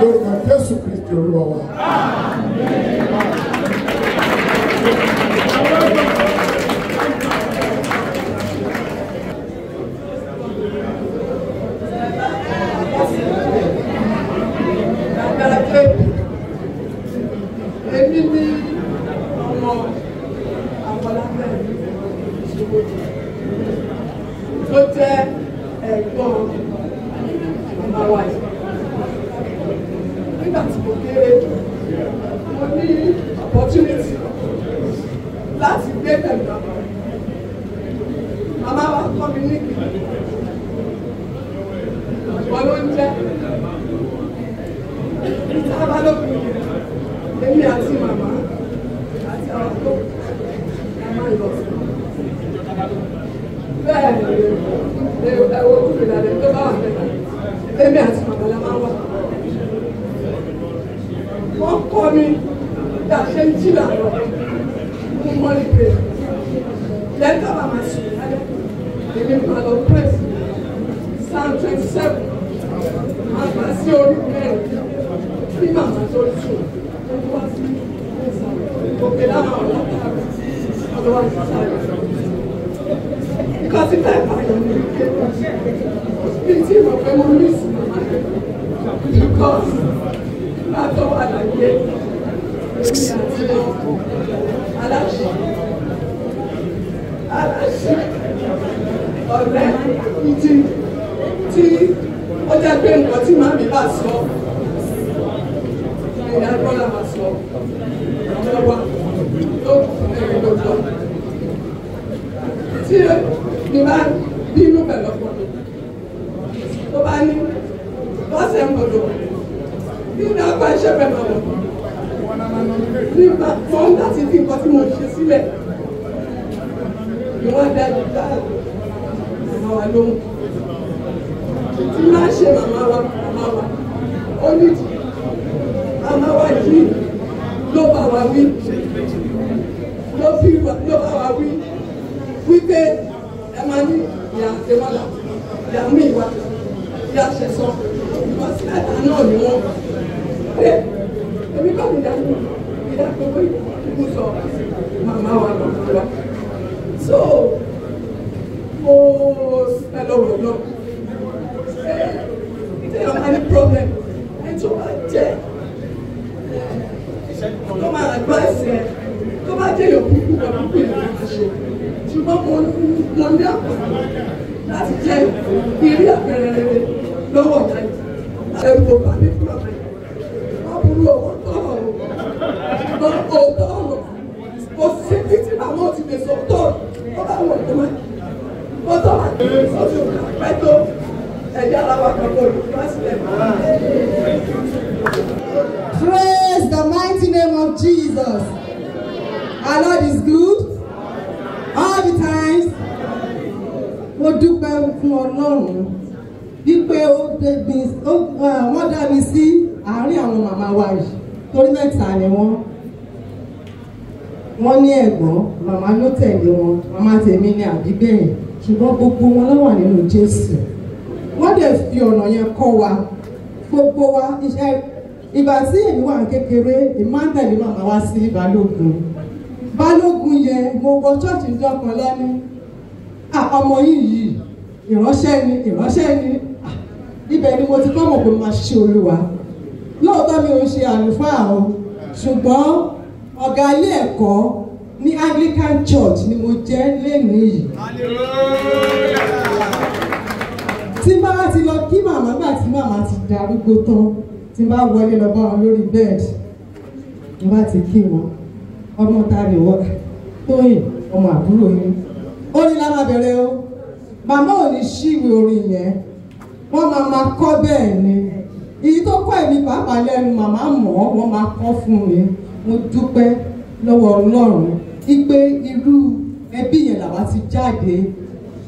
lórúkọ Jésù Kristi olúwa wa. èmi jẹ́ ẹ̀gbọ́n ọmọ wa yìí. Nígbà tí mo kéré mo ní opportunity láti gbé pẹ̀lú ọmọ màmá wa kọ́ mi ní ìpínlẹ̀ ìwọ́n ló ń jẹ́. Ìta balógun èmi àti màmá. Bẹ́ẹ̀ ni ẹ̀wọ̀ mi lálẹ́ tó bá wà mẹ́ta èmi àti màmá la máa wà wọ́n kọ́ mi bí a ṣe ń jí làárọ̀ fún mọ́lì pé lẹ́tà màmá sùn lálẹ́ èmi máa lọ. Nǹkan tí bẹ́ẹ̀ bá yọ ní ike bí tí mo fẹ́ mo ní ìsìn màmá yẹn because látọ̀ wà láyé èmi àti aláṣẹ aláṣẹ ọ̀rẹ́ ìdí tí ó jẹ́ pé nǹkan tí màmí bá sọ ìyá gbọ́dọ̀ máa sọ ọ̀rọ̀ wa tó ẹ̀rìn ló gbọ́. Tí mi bá bínú pẹ̀lú ọ̀pọ̀ tó bá ní lọ́sẹ̀ ń gbọdọ̀ bí ní iṣẹ́ pẹ̀lú ọ̀pọ̀ nígbà fún láti fi nǹkan tí mo ṣe sílẹ̀. Ni wọ́n dá màmá wa lóhùn. Tí máa ṣe màmá wa màmá wa ó nídìí màmá wa yìí ló bá wa wí. Ló fi ló bá wa wí. Wípé ẹ máa ní ìyá àtẹwọ́lá ìyá mú ìwà ìyá àṣẹsán ìwà sílẹ̀ náà ni wọ́n pé èmi kọ́ mi dájú ìdá gbogbo ìlú sọ màmá wa màmá wa so mo ẹ lọ́wọ́ lọ ẹ tẹ́yọ̀ máa ní problem ẹ tó bá jẹ́ tó máa advice ẹ tó bá jẹ́ yòókù kúkú kúkú ìlú máa ṣe ṣùgbọ́n mo mo ní àpòlù láti jẹ́ ìrí àpẹẹrẹ rere lọ́wọ́ yìí ẹ̀rù kò bá mi fún ọ̀tá yìí wọ́n burú owó tọ̀rọ̀ o wọ́n kò tọ̀rọ̀ kò sí bí tí màmá ò ti lè sọ tó ó bá wọ̀ tó máa ó tọ́ máa tó sọ fún mi pẹ́ tó ẹ̀yà ara wa kan kò lù wá sílẹ̀ máa. Praise the mighty name of Jesus. Our Lord is good all the times. Mo dúpẹ́ fún Ọlọ́run wípé ó ó wọ́n dá mi sí àárín àwọn màmá wa yìí torí mẹ́ta ni wọ́n. Wọ́n ní ẹ̀gbọ́n, màmá ló tẹ̀lé wọn, màmá tèmi ní àbígbẹ̀yìn, ṣùgbọ́n gbogbo wọn ló wà nínú Jésù. Fi ọ̀nà yẹn kọ́ wa, gbogbo wa iṣẹ́ ìgbà tí èmi wà kékeré tẹ̀lé màmá wá sí balógun. Balógun yẹn mo wọ ṣọ́ọ̀ṣì ń dọ́kan lọ́ní. Ọmọ yìí yìí ìránṣẹ́ ni ìránṣẹ́ ni. Ibẹ̀ ni mo ti kọ́ mọ̀ pé máa ṣe olúwa. Lóòótọ́ mi ò ṣe àlùfáà o ṣùgbọ́n ọ̀gá ilé ẹ̀kọ́ ní Anglican Church ni mo jẹ́ lẹ́nu yìí tí bá ti lọ kí màmá gbà tí màmá ti darúgbó tán tí bá wọlé lọ bá wọn lórí bẹ́ẹ̀dì tí bá ti kí wọn. Ọmọ ta ni tóyìn ọmọ àbúrò yín. Orin la máa bẹ̀rẹ̀ o. Màmá ò ní ṣíwèé orin yẹn. Wọ́n máa máa kọ́ bẹ́ẹ̀ ni. Èyí tó kọ́ èmi pàápàá lẹ́nu màmá mọ̀ ọ́ wọ́n máa kọ́ fún mi. Mo dúpẹ́ lọ́wọ́ ọlọ́run wípé irú ẹbí yẹn làwa ti jáde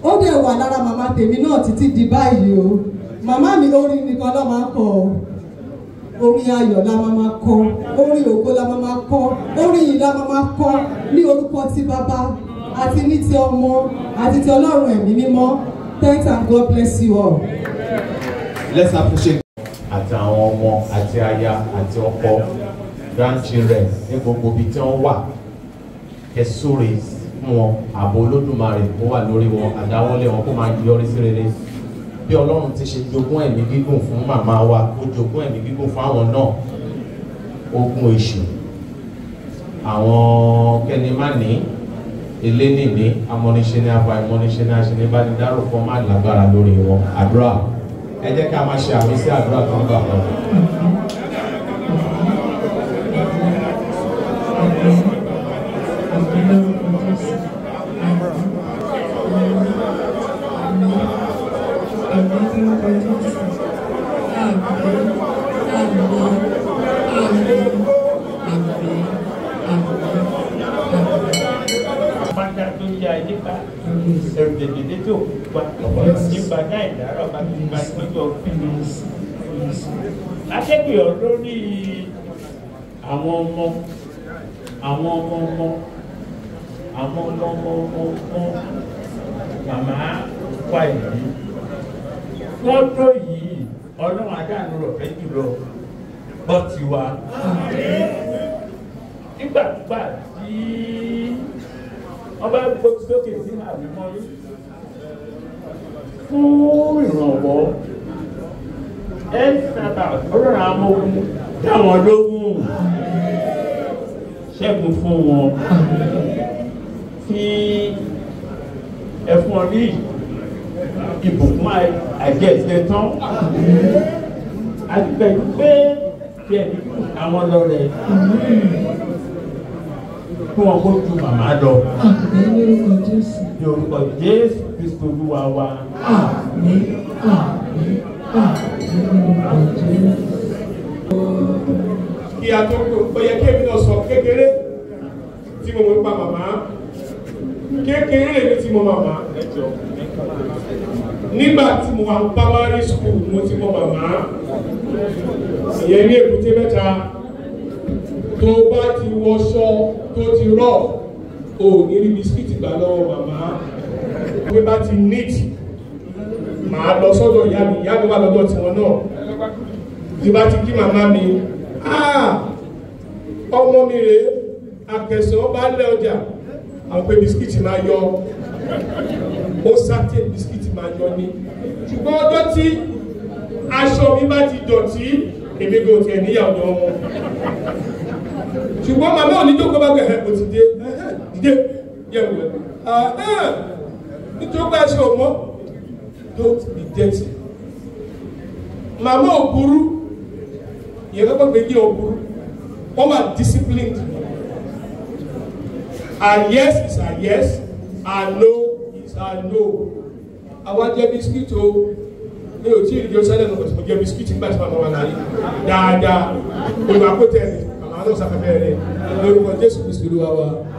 ó dẹ̀ wà lára màmá tèmi náà títí di báyìí o. Màmá mi orin nìkan ló máa kọ. O orin ayọ̀ la máa máa kọ. Orin ògo la máa máa kọ. Orin yìí la máa máa kọ ní orúkọ ti bàbá àti ní ti ọmọ àti ti ọlọ́run ẹ̀mí mímọ́. Thanks and God bless you all. let's appreciate. àti àwọn ọmọ àti aya àti ọkọ grandchildren ní gbogbo ibi tí wọ́n wà. Ẹ súre fún wọn ààbò olódùmarè kó wà lórí wọn àdáwọ́lé wọn kó máa yọrí sí rere. Bí ọlọ́run ti ṣe jogún ẹ̀mí gígùn fún màmá wa ó jogún ẹ̀mí gígùn fún àwọn náà. Ogun èṣù àwọn elénìní amọ́niṣe ní aba ìmọ́niṣe ní aṣẹ ní bá ní dárò fún má lágbára lórí wọn. Àdúrà. Ẹ jẹ́ ká máa ṣe àmì sí àdúrà tó ń gbà kan. Ẹ̀rù dèdèdè tó wà nípa náà ìdárọ̀ bá ti gba ìpínlẹ̀ ọ̀gbìn. Akẹ́kọ̀ọ́ lórí àwọn ọmọ àwọn ọmọ ọmọ àwọn ọmọ ọmọ ọmọ màmá wà yìí. Wọ́n tó yìí ọlọ́run adáàánú rẹ̀ fẹ́ jùlọ bọ́ tiwa. Nígbàgbà tí ọba gbójú sókè sí àbímọ́ yìí fún ìrànwọ́ ẹ sábà ọlọ́run àwọn ogun. Dáwọn lógún ṣẹ́gun fún wọn. Kí ẹ fún ọ ní ìbùkún àjẹsẹ̀ tán àti pẹ̀lú pé kí ẹni àwọn lọ́rẹ̀ fún wọn kó ju màmá. Lọ. Ní orúkọ Jésù. Kristo Olúwa wa. kí a tó kó yẹ kí èmi náà sọ kékeré tí mo mọ̀ nípa màmá. Kékeré lèmi tí mo màmá. Nígbà tí mo wà primary school mo ti mọ̀ màmá. Ìyẹn ní èbúté mẹ́ta tó bá ti wọṣọ tó ti rọ̀ o ní rí bisikíìtì gbà lọ́wọ́ màmá. Pé bá ti neat màá lọ sọ́dọ̀ ìyá mi. Ìyá mi wà lọ́dọ̀ tiwọn náà. Tí bá ti kí màmá mi ọmọ mi rè akẹsàn bá lẹ ọjà. Àwọn pé bisikíìtì máa yọ. Ó sáté bisikíìtì máa yọ ní ṣùgbọ́n ọjọ́ tí aṣọ mi bá ti dọ̀tí èmi kò tiẹ̀ níyàwó ni ọmọ ṣùgbọ́n màmá ò ní jókòó bá gbẹ̀ ẹ̀ kò ti dé. Dìde. Yẹ̀wò ẹ̀. Nítorí pé aṣọ ọmọ don't be dirty. Màmá ò burú. Yẹn kọ́kọ́ gbé yé ò burú. Wọ́n wà disciplined. And yes is a yes. And no is a no. Àwa jẹ bisikíìtì o. Mi ò tí ì rí ọsẹ mo jẹ bisikíìtì nígbà tí màmá wà láyé. Dáadáa. Olùwà kó tẹ ẹ màmá náà sàfẹ́fẹ́ rẹ lórúkọ jésù kristu wa. Thank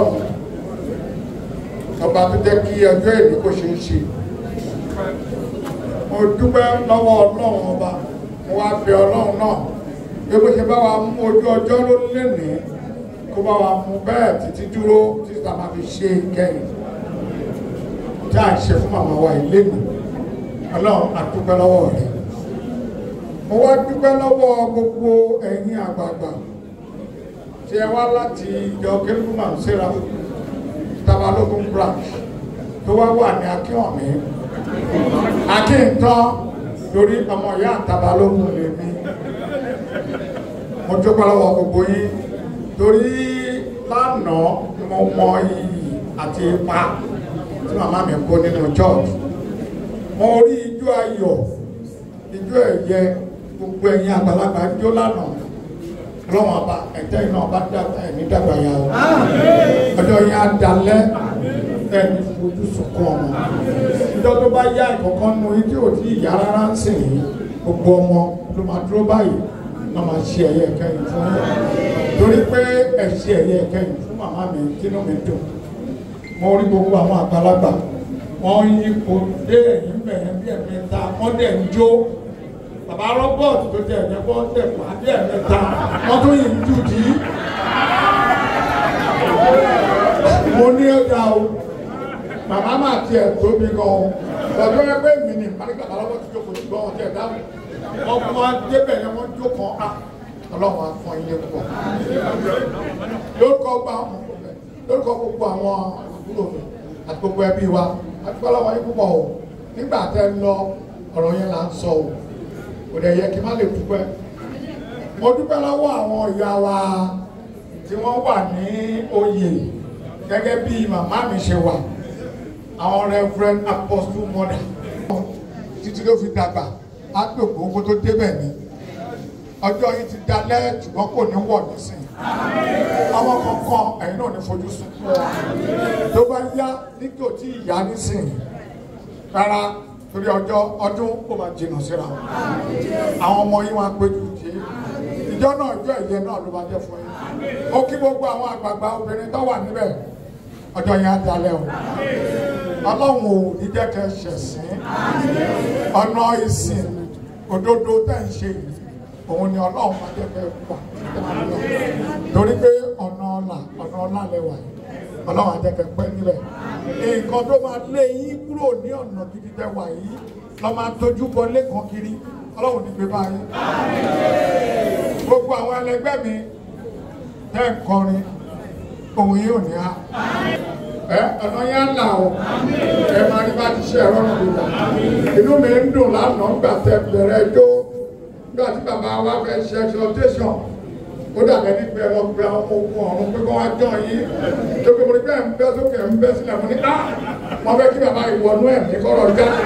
ọlọ́run ọba tó jẹ́ kí ẹjọ́ èdè kó ṣe é ṣe. Mo dúpẹ́ lọ́wọ́ ọlọ́run ọba. Mo wá bẹ ọlọ́run náà. Bí bó ṣe bá wa mú ojú ọjọ́ ló lénìí kó bá wa mú bẹ́ẹ̀ títí dúró títí tá a fi ṣe kẹ́yìn tí a ṣe fún màmá wa ilé mi. Ọlọ́run àdúpẹ́ lọ́wọ́ rẹ̀. Mo wá dúpẹ́ lọ́wọ́ gbogbo ẹ̀yin àgbààgbà tí ẹ wá láti ìjọ kérúbùmá síra tabalógun branch tó wá wà ní akínwọ̀mí. Akíntán lórí ọmọ ìyá àtàbalógun lèmi mo dúpẹ́ lọ́wọ́ gbogbo yín torí lánàá mo mọ iyì àti ipa tí màmá mi kó nínú church. Mo rí ijó ayọ̀ ijó ẹ̀yẹ gbogbo ẹ̀yin àgbàlagbà jó lánàá ọlọ́wọ́n ọba ẹ̀tẹ́ iná ọba dàgbà ẹ̀mí dàgbà ya o. Yẹn á dalẹ̀ ẹni fojú sunkún ọmọ. Ìjọ tó bá yá ìkọ̀kan nu yìí tí ò tí ì yá rárá ń sìn yìí gbogbo ọmọ ló máa dúró báyìí náà máa ṣe ẹ̀yẹ ìkẹyìn fún yín. Torí pé ẹ ṣe ẹ̀yẹ ìkẹyìn fún màmá mi kínú mi dùn. Mo rí gbogbo àwọn àgbàlagbà wọ́n yí ipò dé ẹ̀yìn bẹ̀rẹ̀ bí ẹ̀mẹ́ta wọ́n dẹ̀ ń jó bàbá robert tó jẹ́ ẹ̀jẹ̀ kọ́ tẹ̀ pa bí ẹ̀mẹ́ta wọ́n tún yìí ń jù dí mo ní ọjà o. Màmá máa tiẹ̀ tóbi gan o. Lọ́jọ́ ẹgbẹ́ mi ni màdìgbà bàbá robert jókòó sí gbọ́n ọ̀tẹ̀ dáhùn. Ọmọ adébẹ̀ yẹn wọ́n jókòó a ọlọ́run afọ ilé pọ̀ lórúkọ gba lórúkọ gbogbo àwọn àbúrò mi àti gbogbo ẹbí wa àti gbọ́dọ̀ wáyé púpọ̀ o. Nígbà tẹ́ ń lọ ọ̀rọ̀ yẹn là ń sọ o kò dẹ̀ yẹ kí n má lè dúpẹ́. Mo dúpẹ́ lọ́wọ́ àwọn ìyá wa tí wọ́n wà ní oyè gẹ́gẹ́ bí màmá mi ṣe wà. Àwọn reverend apostle mother. Títí ló fi dàgbà á pè gbogbo tó débẹ̀ ni ọjọ́ yìí ti dalẹ̀ ṣùgbọ́n kò ní wọ̀ nísìnyí àwọn kankan ẹ̀yin náà ní fojú ọ tó bá yá ní kò tí ì yá nísìnyí rárá torí ọjọ́ ọdún kò máa jìnnà síra wọn. Àwọn ọmọ yìí wọn péjú tí. Ìjọ náà ìjọ ìyẹ náà ló máa jẹ fún yín. Ó kí gbogbo àwọn àgbààgbà obìnrin tó wà níbẹ̀. Ọjọ́ yẹn á dalẹ̀ o. Ọlọ́run ò ní jẹ́ kẹ́ ṣẹ̀sìn ọ̀nà ìsìn òdodo tẹ̀ ń ṣe yìí òun ni ọlọ́run máa jẹ́ kẹ́ wà torí pé ọ̀nà ọ̀la ọ̀nà ọ̀la lẹ́wà yìí ọlọ́run á jẹ́ kẹ́ pẹ́ níbẹ̀. Nǹkan tó máa lé yín kúrò ní ọ̀nà gidi tẹ́ wà yìí lọ́ máa tójú bọ lẹ́kàn kiri. Ọlọ́run ní gbé báyìí. Gbogbo àwọn ẹlẹgbẹ́ mi tẹ́ ń kọrin òun yìí ò ní ẹ ọ̀nà yẹn là ó ẹ máa rí bá ti ṣe ẹ̀rọ náà nígbà inú mi ń dùn lánàá gbà tẹ bẹ̀rẹ̀ ẹjọ́ nígbà tí bàbá wa fẹ́ ṣe exaltation ó dàbẹ̀ ní pé àwọn ọmọ ogun ọ̀run pé kọ́ wá jọ yín. Tó pé mo rí pé ẹ̀ ń bẹ́ sókè ń bẹ́ sílẹ̀. Mo ní á wọ́n fẹ́ kí bàbá ìwọ̀nú ẹ̀mí kọ́rọ̀ jáde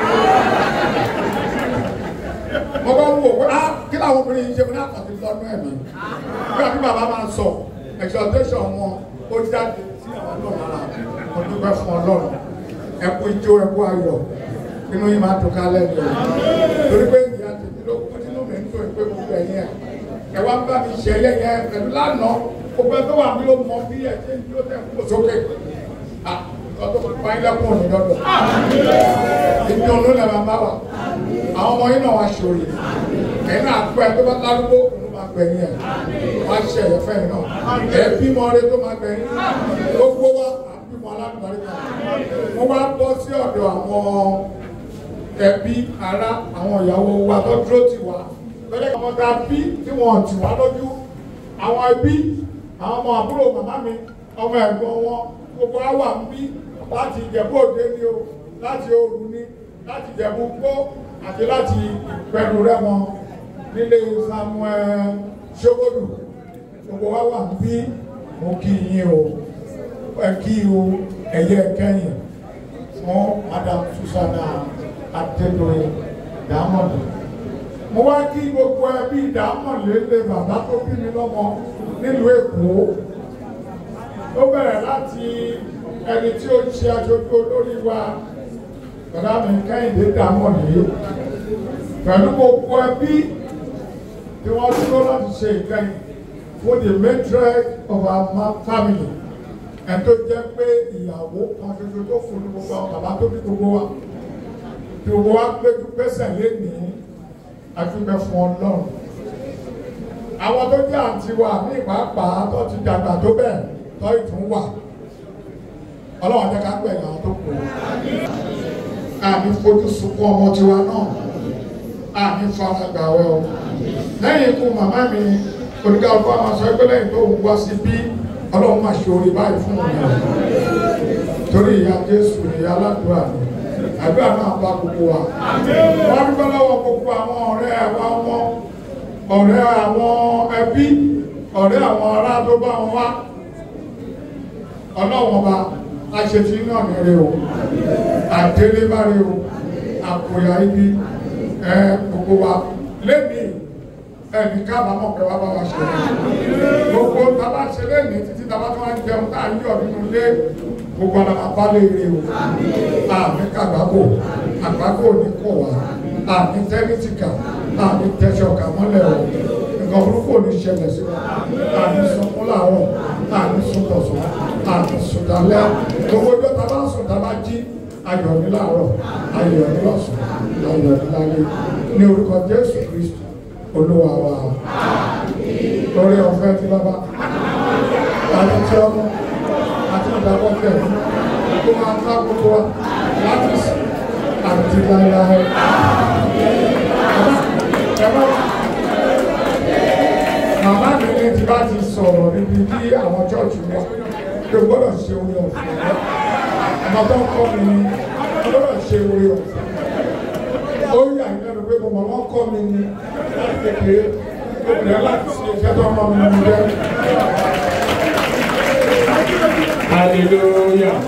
mo bá wò pé á kí làwọn obìnrin yìí ṣe? Mo ní àtàtì lọ́nú ẹ̀mí. Nígbà tí bàbá máa sọ exaltation wọn ó jáde sí àwọn náà lára. Mo dúpẹ́ fún ọlọ́run. Ẹ kú ijó ẹ kú ayọ̀. Inú yín máa dùn kálẹ̀ ni o. Torí pé ìyá tèmi ló kú nínú mi ń dùn pé mo gbẹ yẹn ẹ wá bá mi ṣe ẹlẹ́yẹ pẹ̀lú lánàá. Gbogbo ẹ tó wà mí ló mọ bí ẹ ṣe ń dúró tẹ̀ kó sókè. Ilé kún òní lọ́dọ̀. Ìdí òun lè máa bá wa àwọn ọmọ yín náà wá ṣòrí ẹ̀yin náà pẹ́ tó bá lárúgbó òun máa gbẹ̀yìn ẹ̀. Wá ṣe ẹ̀yẹ fẹ́ yín náà. Ẹ̀ bímọ rẹ tó máa gbẹ̀yìn. Gbogbo wa bímọ alágbàríkà mo wá bọ́ sí ọ̀dọ̀ àwọn ẹbí ará àwọn ìyàwó wa tó dúró tì wá lọ́jọ́ kan mọ́ta bí tí wọ́n tì wá lójú. Àwọn ẹbí àwọn ọmọ àbúrò màmá mi ọmọ ẹ̀gbọ́n wọn gbogbo wa wà ń bí láti ìjẹ̀bú òde ni o láti òru ni láti ìjẹ̀bú gbó àti láti ìpẹ̀lú rẹ̀ wọn nílé Samuel Ṣógòdù gbogbo wa wà ń bí mo kí yín o. Ẹ kí o. Ẹ̀yẹ kẹ́yìn. Fún Madam Susanna Adédoyin Dàmọ́dù mo wá kí gbogbo ẹbí Dàmọ́lélẹ̀ bàbá tó bí mi lọ́mọ nílùú Èkó. Ó bẹ̀rẹ̀ láti ẹni tí ó ṣe aṣojú olórí wa bàbá mi Kẹ́hìndé Dàmọ́lé pẹ̀lú gbogbo ẹbí tí wọ́n dúró láti ṣe ìkẹyìn fún the matriarch of our family. Ẹni tó jẹ́ pé ìyàwó kan ṣoṣo tó fún gbogbo àwọn bàbá tó bí gbogbo wa. Gbogbo wa péjú pésẹ̀ lénìí àfihàn fún ọlọ́run. Àwọn tó jẹ́ àǹtí wa ní ìpàápàá tó ti dàgbà tó bẹ́ẹ̀ tó ìtún wà. Ọlọ́run jẹ́ ká gbẹ̀yìn àwọn tó kù. Àmì fojú sunkún ọmọ tiwa náà. Àmì faragbà wẹ́ o. Lẹ́yìn ikú màmá mi oníkàlùkù àwọn aṣọ ẹgbẹ́ lẹ́yìn tó wá sí bí ọlọ́run máa ṣe orí báyìí fún mi torí ìyá jésù ìyá aládùúrà ni àdúrà náà bá gbogbo wa. Wọ́n dúpẹ́ lọ́wọ́ gbogbo àwọn ọ̀rẹ́ àwọn ọmọ ọ̀rẹ́ àwọn ẹbí ọ̀rẹ́ àwọn ará tó bá wọn wá. Ọlọ́wọ́n ọba aṣètì náà ní o. Àdélébárí o. Àpòyà ibi ẹ gbogbo wa. Lẹ́nìí ẹnì kábàámọ̀ pé wá bá wa ṣe gbogbo tàbá ṣe lẹ́yìn títí tàbá tó wá ń jẹun tá à ń yọ̀ nínú ilé gbogbo bá lè rí o àmì kàgbákò. Àgbákò ní kò wá. Àmì tẹ́lítìkà àmì tẹ́sọ̀kà mọ́lẹ̀ o. Nǹkan burúkú ò ní ṣẹlẹ̀ sí wa. Àmì sunkún láàárọ̀. Àmì sunkọ̀sán àmì sùdálẹ́ gbogbo ọjọ́ tàbá sùn tàbá jí ayọ̀ ní láàárọ̀. Ayọ̀ ní lọ́sàn ayọ̀ ní lálẹ́. Ní orúkọ Jésù Kristu olúwa wa lórí ọ̀fẹ́ tí bàbá àti tí ọmọ àti tẹ̀lé tó máa ń bá gbogbo wa láti sùn àti láéláé. Màmá mi ní ti bá ti sọ̀rọ̀ níbi tí àwọn chọ́ọ̀chì wa tó gbọ́dọ̀ ṣe orí ọ̀fẹ́. Ọmọ tó ń kọ́ mi ní gbọ́dọ̀ ṣe orí ọ̀fẹ́. Ó yà pé mo mọ̀ wọ́n kọ́ mi ní láti kékeré bẹ̀rẹ̀ láti ṣe iṣẹ́ tó mọ mi ní jẹ́. Hallelujah.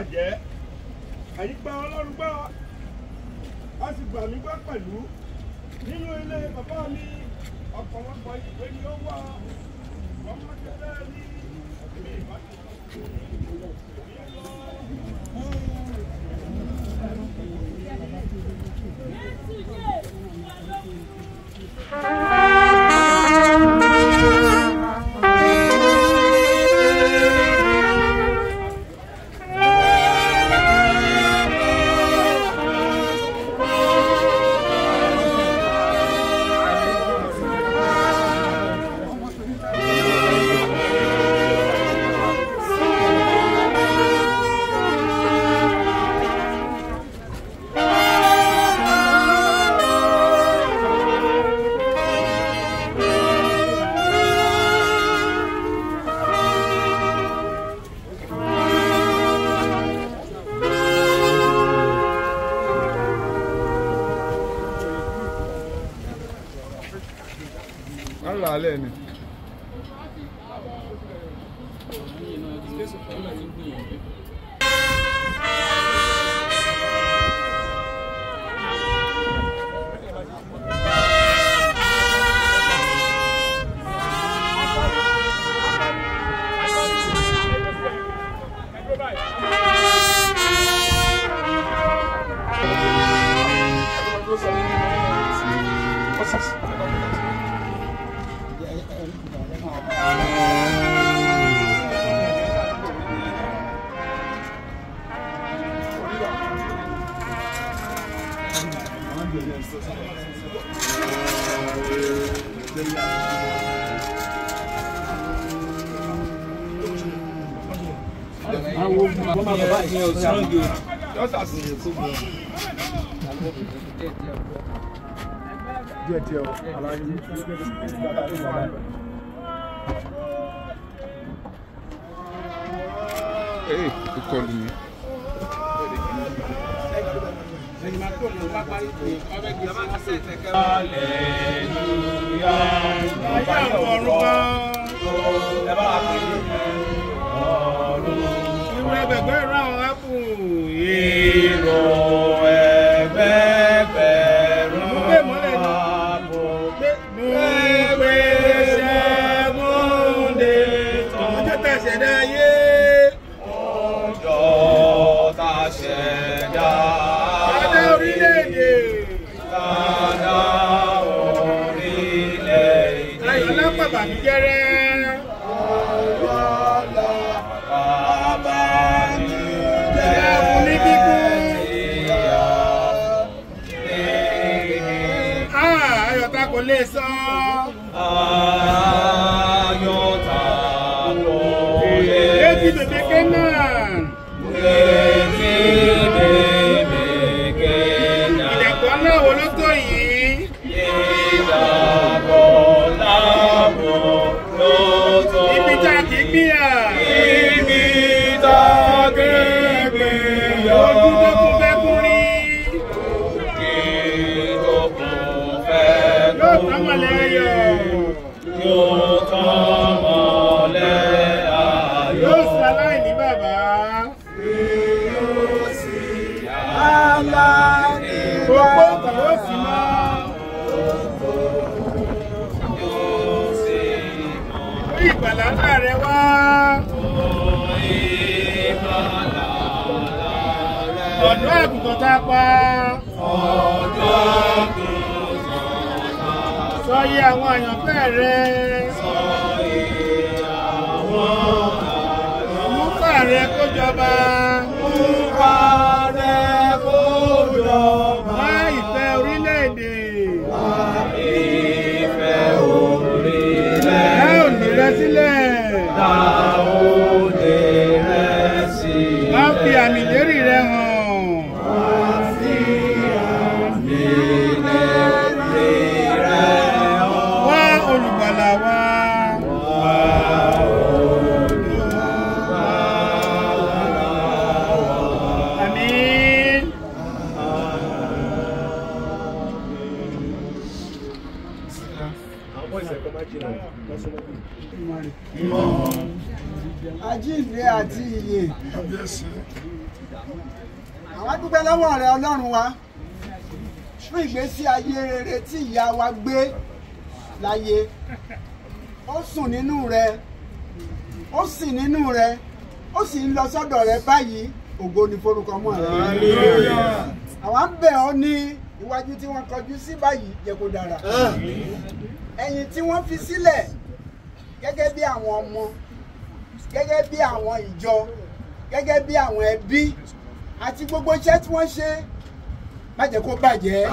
Ọkọ yín lálẹ́ ni. Jabbar. Dúpẹ́ lọ́wọ́ rẹ ọlọ́run wa. Fún ìgbésí ayé rere tí ìyá wa gbé láyé. Ó sùn nínú rẹ. Ó sìn nínú rẹ. Ó sì ń lọ sọ́dọ̀ rẹ báyìí. Ògo ni forúkọ mọ́ rẹ. Àwọn ń bẹ̀ ọ́ ní iwájú tí wọ́n kọjú sí báyìí jẹ́ kó dára. Ẹ̀yìn tí wọ́n fi sílẹ̀ gẹ́gẹ́ bí àwọn ọmọ gẹ́gẹ́ bí àwọn ìjọ gẹ́gẹ́ bí àwọn ẹbí àti gbogbo iṣẹ́ tí wọ́n ṣe. Má jẹ́ kó bàjẹ́.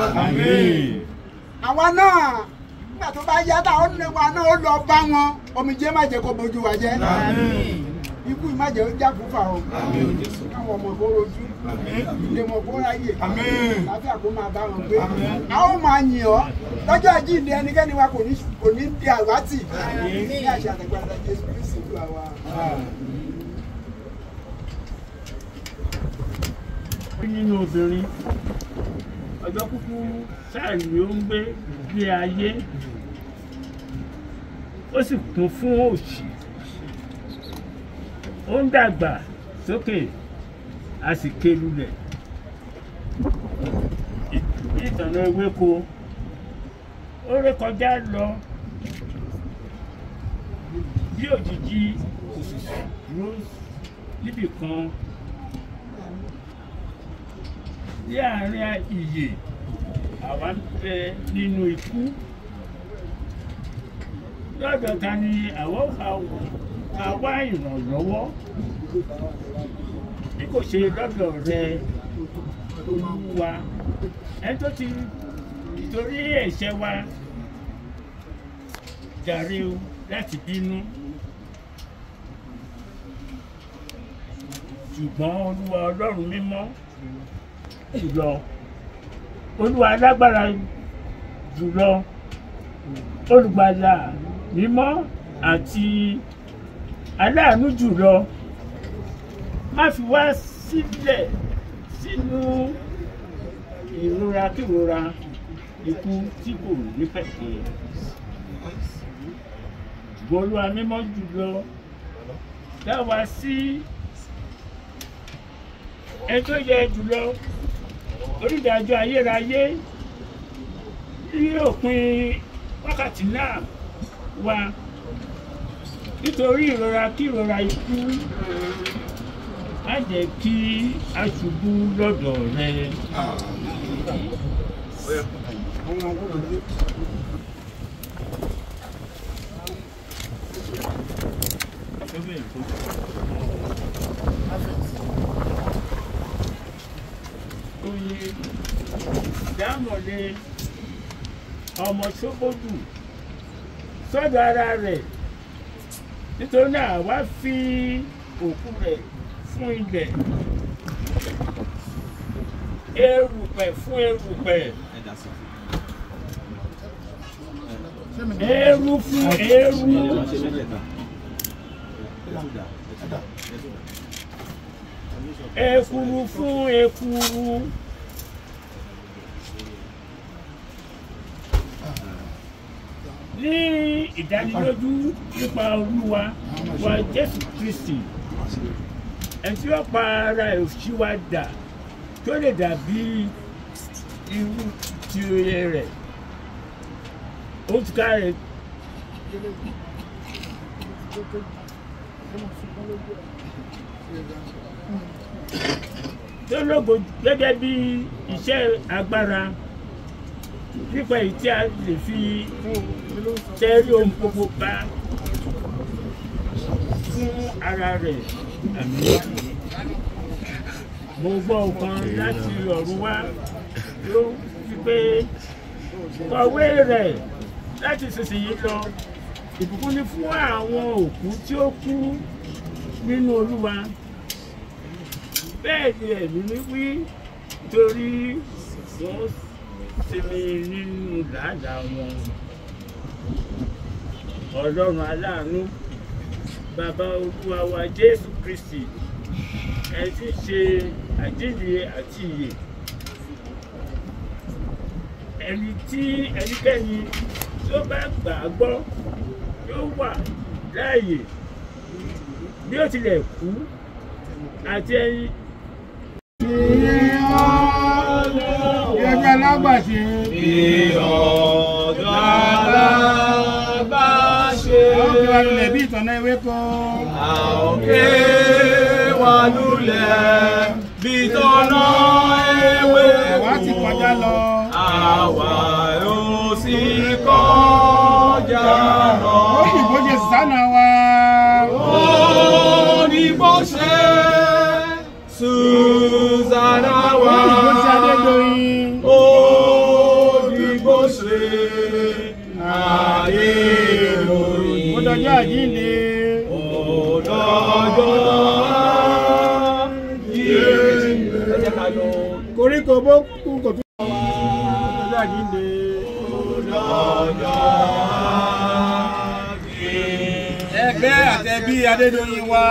àwa náà nígbà tó bá yá táwọn ọ̀nà wa náà ó lọ bá wọn. Omijé má jẹ́ kó bójú wa jẹ́. ikú má jẹ́ ó já fúfà o. Káwọn ọmọ kó rojú. Ilé wọn kó ráyè. Láfíà kó máa bá wọn gbé. a ó máa yìn ọ́. Lọ́jọ́ àjíǹde ẹnikẹ́ni wa kò ní di àwátì. Ní àṣà àtẹ̀gbàdà Jésù Kristi ìlú àwa. Nínú obìnrin. Ọjọ́ kúkú sáàrì ó ń gbé gbé ayé. Ó sì kún fún òṣì. Ó ń dàgbà sókè a sì ké lulẹ̀. Ìtànà ewéko ó rékọjá lọ. Bí òjijì òṣìṣẹ́ níbì ní àárín ìyè àwa ń bẹ nínú ikú. Lọ́dọ̀ ta ni àwọn ká wá ìrànlọ́wọ́. Bí kò ṣe lọ́dọ̀ rẹ olúwa. Ẹni tó ti torí ẹ̀ṣẹ̀ wa jàre o láti bínú. Ṣùgbọ́n olúwa ọlọ́run mímọ́ jùlọ. Olúwa alágbára jùlọ. Olùgbàlà mímọ́ àti aláàánú jùlọ. Má fi wá sílẹ̀ sínú ìrora kírora ikú tí kò ní pẹ̀kẹ́. Olúwa mímọ́ jùlọ dá wa sí ẹni tó yẹ jùlọ onídàájọ́ ayérayé ní òpin wákàtí náà wá nítorí ìrora kí ìrora ikú má jẹ́ kí a ṣubú lọ́dọ̀ rẹ. Oye dámọ̀lé ọmọ ṣóbódù sọ́dọ̀ ara rẹ̀. Nítorí náà wá fi òkú rẹ̀ fún ilẹ̀. Erùpẹ̀ fún erùpẹ̀. Eérú fún eérú ekuru fún ekuru. ní ìdánilójú nípa olúwa wa jésù kristi ẹni ó pa ara ẹ̀ síwádà tó lè dàbí irú ti rẹ̀ ó ti ká rẹ̀ tó lógo gẹ́gẹ́ bí iṣẹ́ agbára nípa èyí tí a lè fi tẹ́rí ohun gbogbo bá fún ara rẹ̀. Àmì mo gbọ́ ọ̀kan láti ọ̀run wá ló fi pé kọ̀wé rẹ̀ láti ṣèṣèyí lọ. Ìbùkún ni fún àwọn òkú tí ó kú nínú olúwa bẹ́ẹ̀ ni ẹ̀mí ní wí. Torí wọ́n sinmi nínú làálàá wọn. Ọlọ́run aláàánú bàbá olúwa wa jésù kristi ẹ ti ṣe àjíǹde àti ìyè. Ẹni tí ẹnikẹ́ni tó bá gbà á gbọ́ yóò wà láàyè. Bí ó tilẹ̀ kú àti ẹyin. Ẹgbẹ́ alágbàṣe. Ìyọ̀dọ̀ alágbàṣe. Ó fi wá lulẹ̀ ìtànná ewéko. Wà lulẹ̀ bí tọ́nà ewé. Àwa ti kọjá lọ. Àwa yóò sì kọjá lọ. Ó sì bó ṣe sánà wa. Adédoyin wá.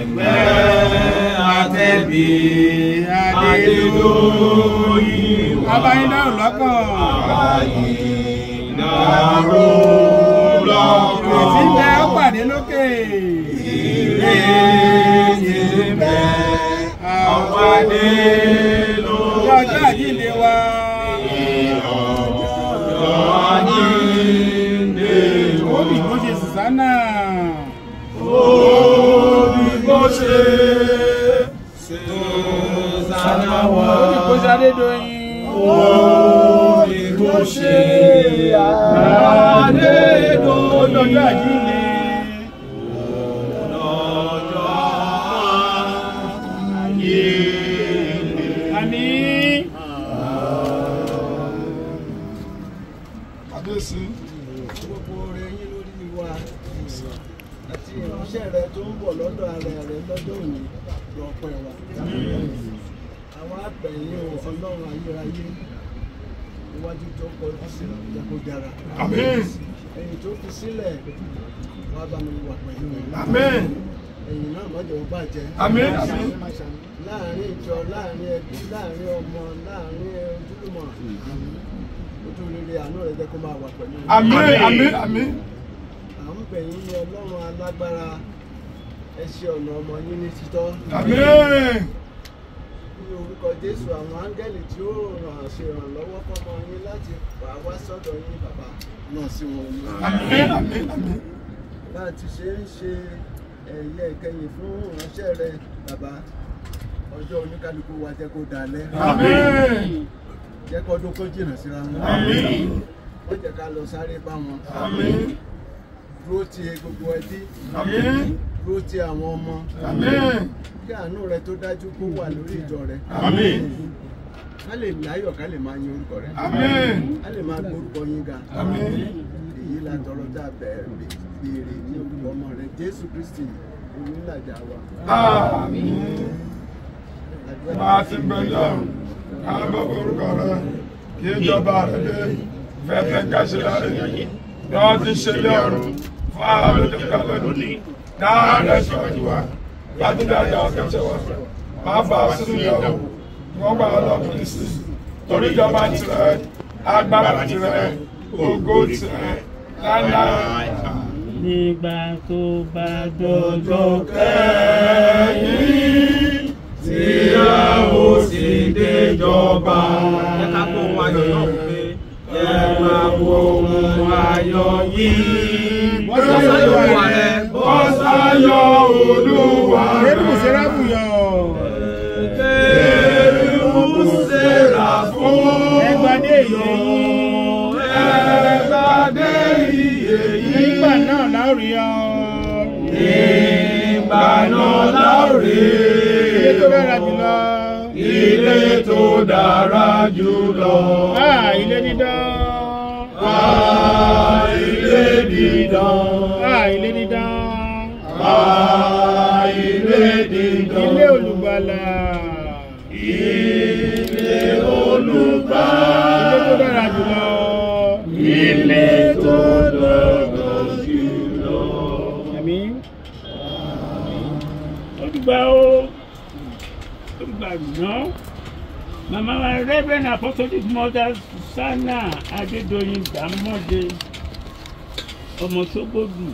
Ẹgbẹ́ àtẹ̀bí Adédoyin wá. Abayín náà lọ́kàn. Abayín náà lọ́kàn. Èsì ń bẹ ó pàdé lókè. Ìrètí bẹ ọ̀pàdé lókè. Ọjọ́ àjíǹde wa. Ọjọ́ àjíǹde Ó bì bó ṣe Sùsánà. Adédoyin. Ó ní bó ṣe Adédoyin. O ọlọ́run ayérayé iwájú tó kọjú sí. Àmín. ẹ̀yìn tó fi sílẹ̀ wá bá mi wà pẹ̀lú rẹ̀. Ẹ̀yìn náà mọ́jọ́ ó bàjẹ́. Láàrin ìjọ láàárín ẹbí láàárín ọmọ láàárín ojúlùmọ̀ ojú rere àánú rẹ jẹ́ kó máa wà pẹ̀lú rẹ̀. À ń bẹ̀ yín ní ọlọ́run alágbára ẹ ṣe ọ̀nà ọmọ yín ní títọ́. Jésù àwọn áńgẹ́lì tí ó ràn ṣe ìrànlọ́wọ́ fọ́mọ yín láti wà wá sọ́dọ̀ yín bàbá náà sí wọn ní. Láti ṣe ń ṣe ẹ̀yẹ ìkẹyìn fún ìránṣẹ́ rẹ bàbá ọjọ́ oníkálukú wa jẹ́ kó dalẹ̀. Jẹ́ kọ́dún kó jìnnà síra wọn. Wọ́n jẹ́ ká lọ sáré bá wọn. Dúró ti gbogbo ẹbí. Dúró ti àwọn ọmọ. Kí àánú rẹ tó dájú kó wà lórí ìjọ rẹ. Ká lè láyọ̀ ká lè máa yin orúkọ rẹ. Ká lè máa gbórúkọ yín ga. Èyí la tọrọ tá a bẹ̀rẹ̀ béèrè ní orúkọ ọmọ rẹ jésù kristi onílàjà wa. Máa ti gbẹ̀yà káàbọ̀ orúkọ rẹ̀ kí ìjọba rẹ̀ dé fẹ́fẹ́ káṣí láre bí wọ́n ti ṣe lé ọ̀run fún àwọn olùdókòwò lónìí. Dáadáa síwájú wa gbajúgbajà ọ̀kẹ́sẹ̀ wa máa bá a sínú ìyàwó. Wọ́n gbà ọ́ lọ́kùn ní sí torí ìjọba tirẹ̀ agbára tirẹ̀ ògo tirẹ̀ láíláí. nígbà tó bá dọjọ́ kẹ́yìn tí a ó sì déjọba. Ẹ ká kó ohun ayọ̀ náà ẹ máa wo ohun ayọ̀ yìí. Bọ́sáyọ̀ olúwa rẹ̀. Bọ́sáyọ̀ olúwa rẹ̀. Kérúbù Séráfù yọ̀. Kérúbù Séráfù. Ẹgbàdé ìyè yín. Ẹgbàdé ìyè yín. Nígbà náà láòrí ọ. Nígbà náà láòrí. Ilé tó dára jùlọ. Ilé tó dára jùlọ. Ah, ilé dídán. Ah, ilé dídán. Ah, ilé dídán. Ah, ilé dídán. Ilé olùgbàlà. Ilé olùgbàlà. Ilé tó dára jùlọ. Ilé tó dára jùlọ. Àmín. olùgbà o olùgbà náà màmá wa reverend apostolic mother Susanna Adédoyin Gbàmọ́dé ọmọ Sógbódù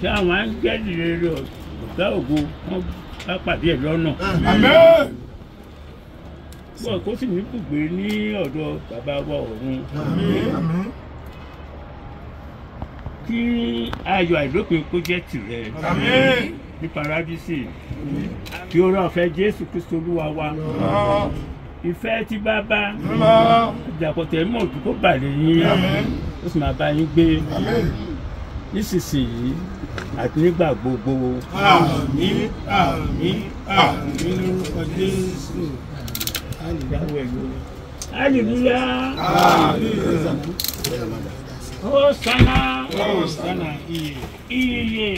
tí àwọn áńgẹ́lì rere ọ̀gá ògo wọn bá pàdé ẹ̀ lọ́nà. Bọ́ọ̀ kó sì ní bùgbé ní ọ̀dọ̀ bàbá wa ọ̀run. Kí ayọ̀ àìlópin kó jẹ́ tìrẹ. Ní paradísì kí ó rán ọ̀fẹ́ jésù kristu olúwa wa. Ìfẹ́ tí bàbá ìdàpọ̀tẹ̀ mọ̀ tó kó bàlẹ̀ yín ó sì máa bá yín gbé nísinsìnyí àti nígbà gbogbo. Àmín, àmín, àmín lórúkọ Jésù. Hallelujah. Hallelujah. Hosanna. Hosanna, iye. Iye.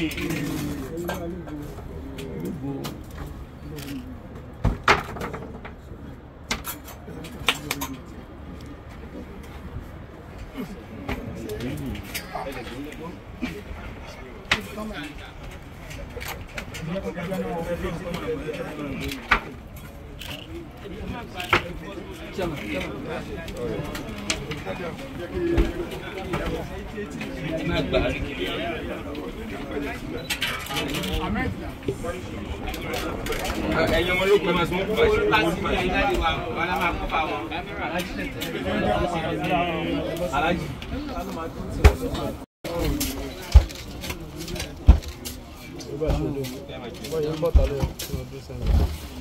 Ẹ̀yin ọmọ ológun ẹ máa sún fún ọ láti bí ẹ̀yin láti wà wọn á máa kó fà wọn. alájì. Bọ́yá ń bọ̀ tálẹ̀ ọdún sẹ́yìn.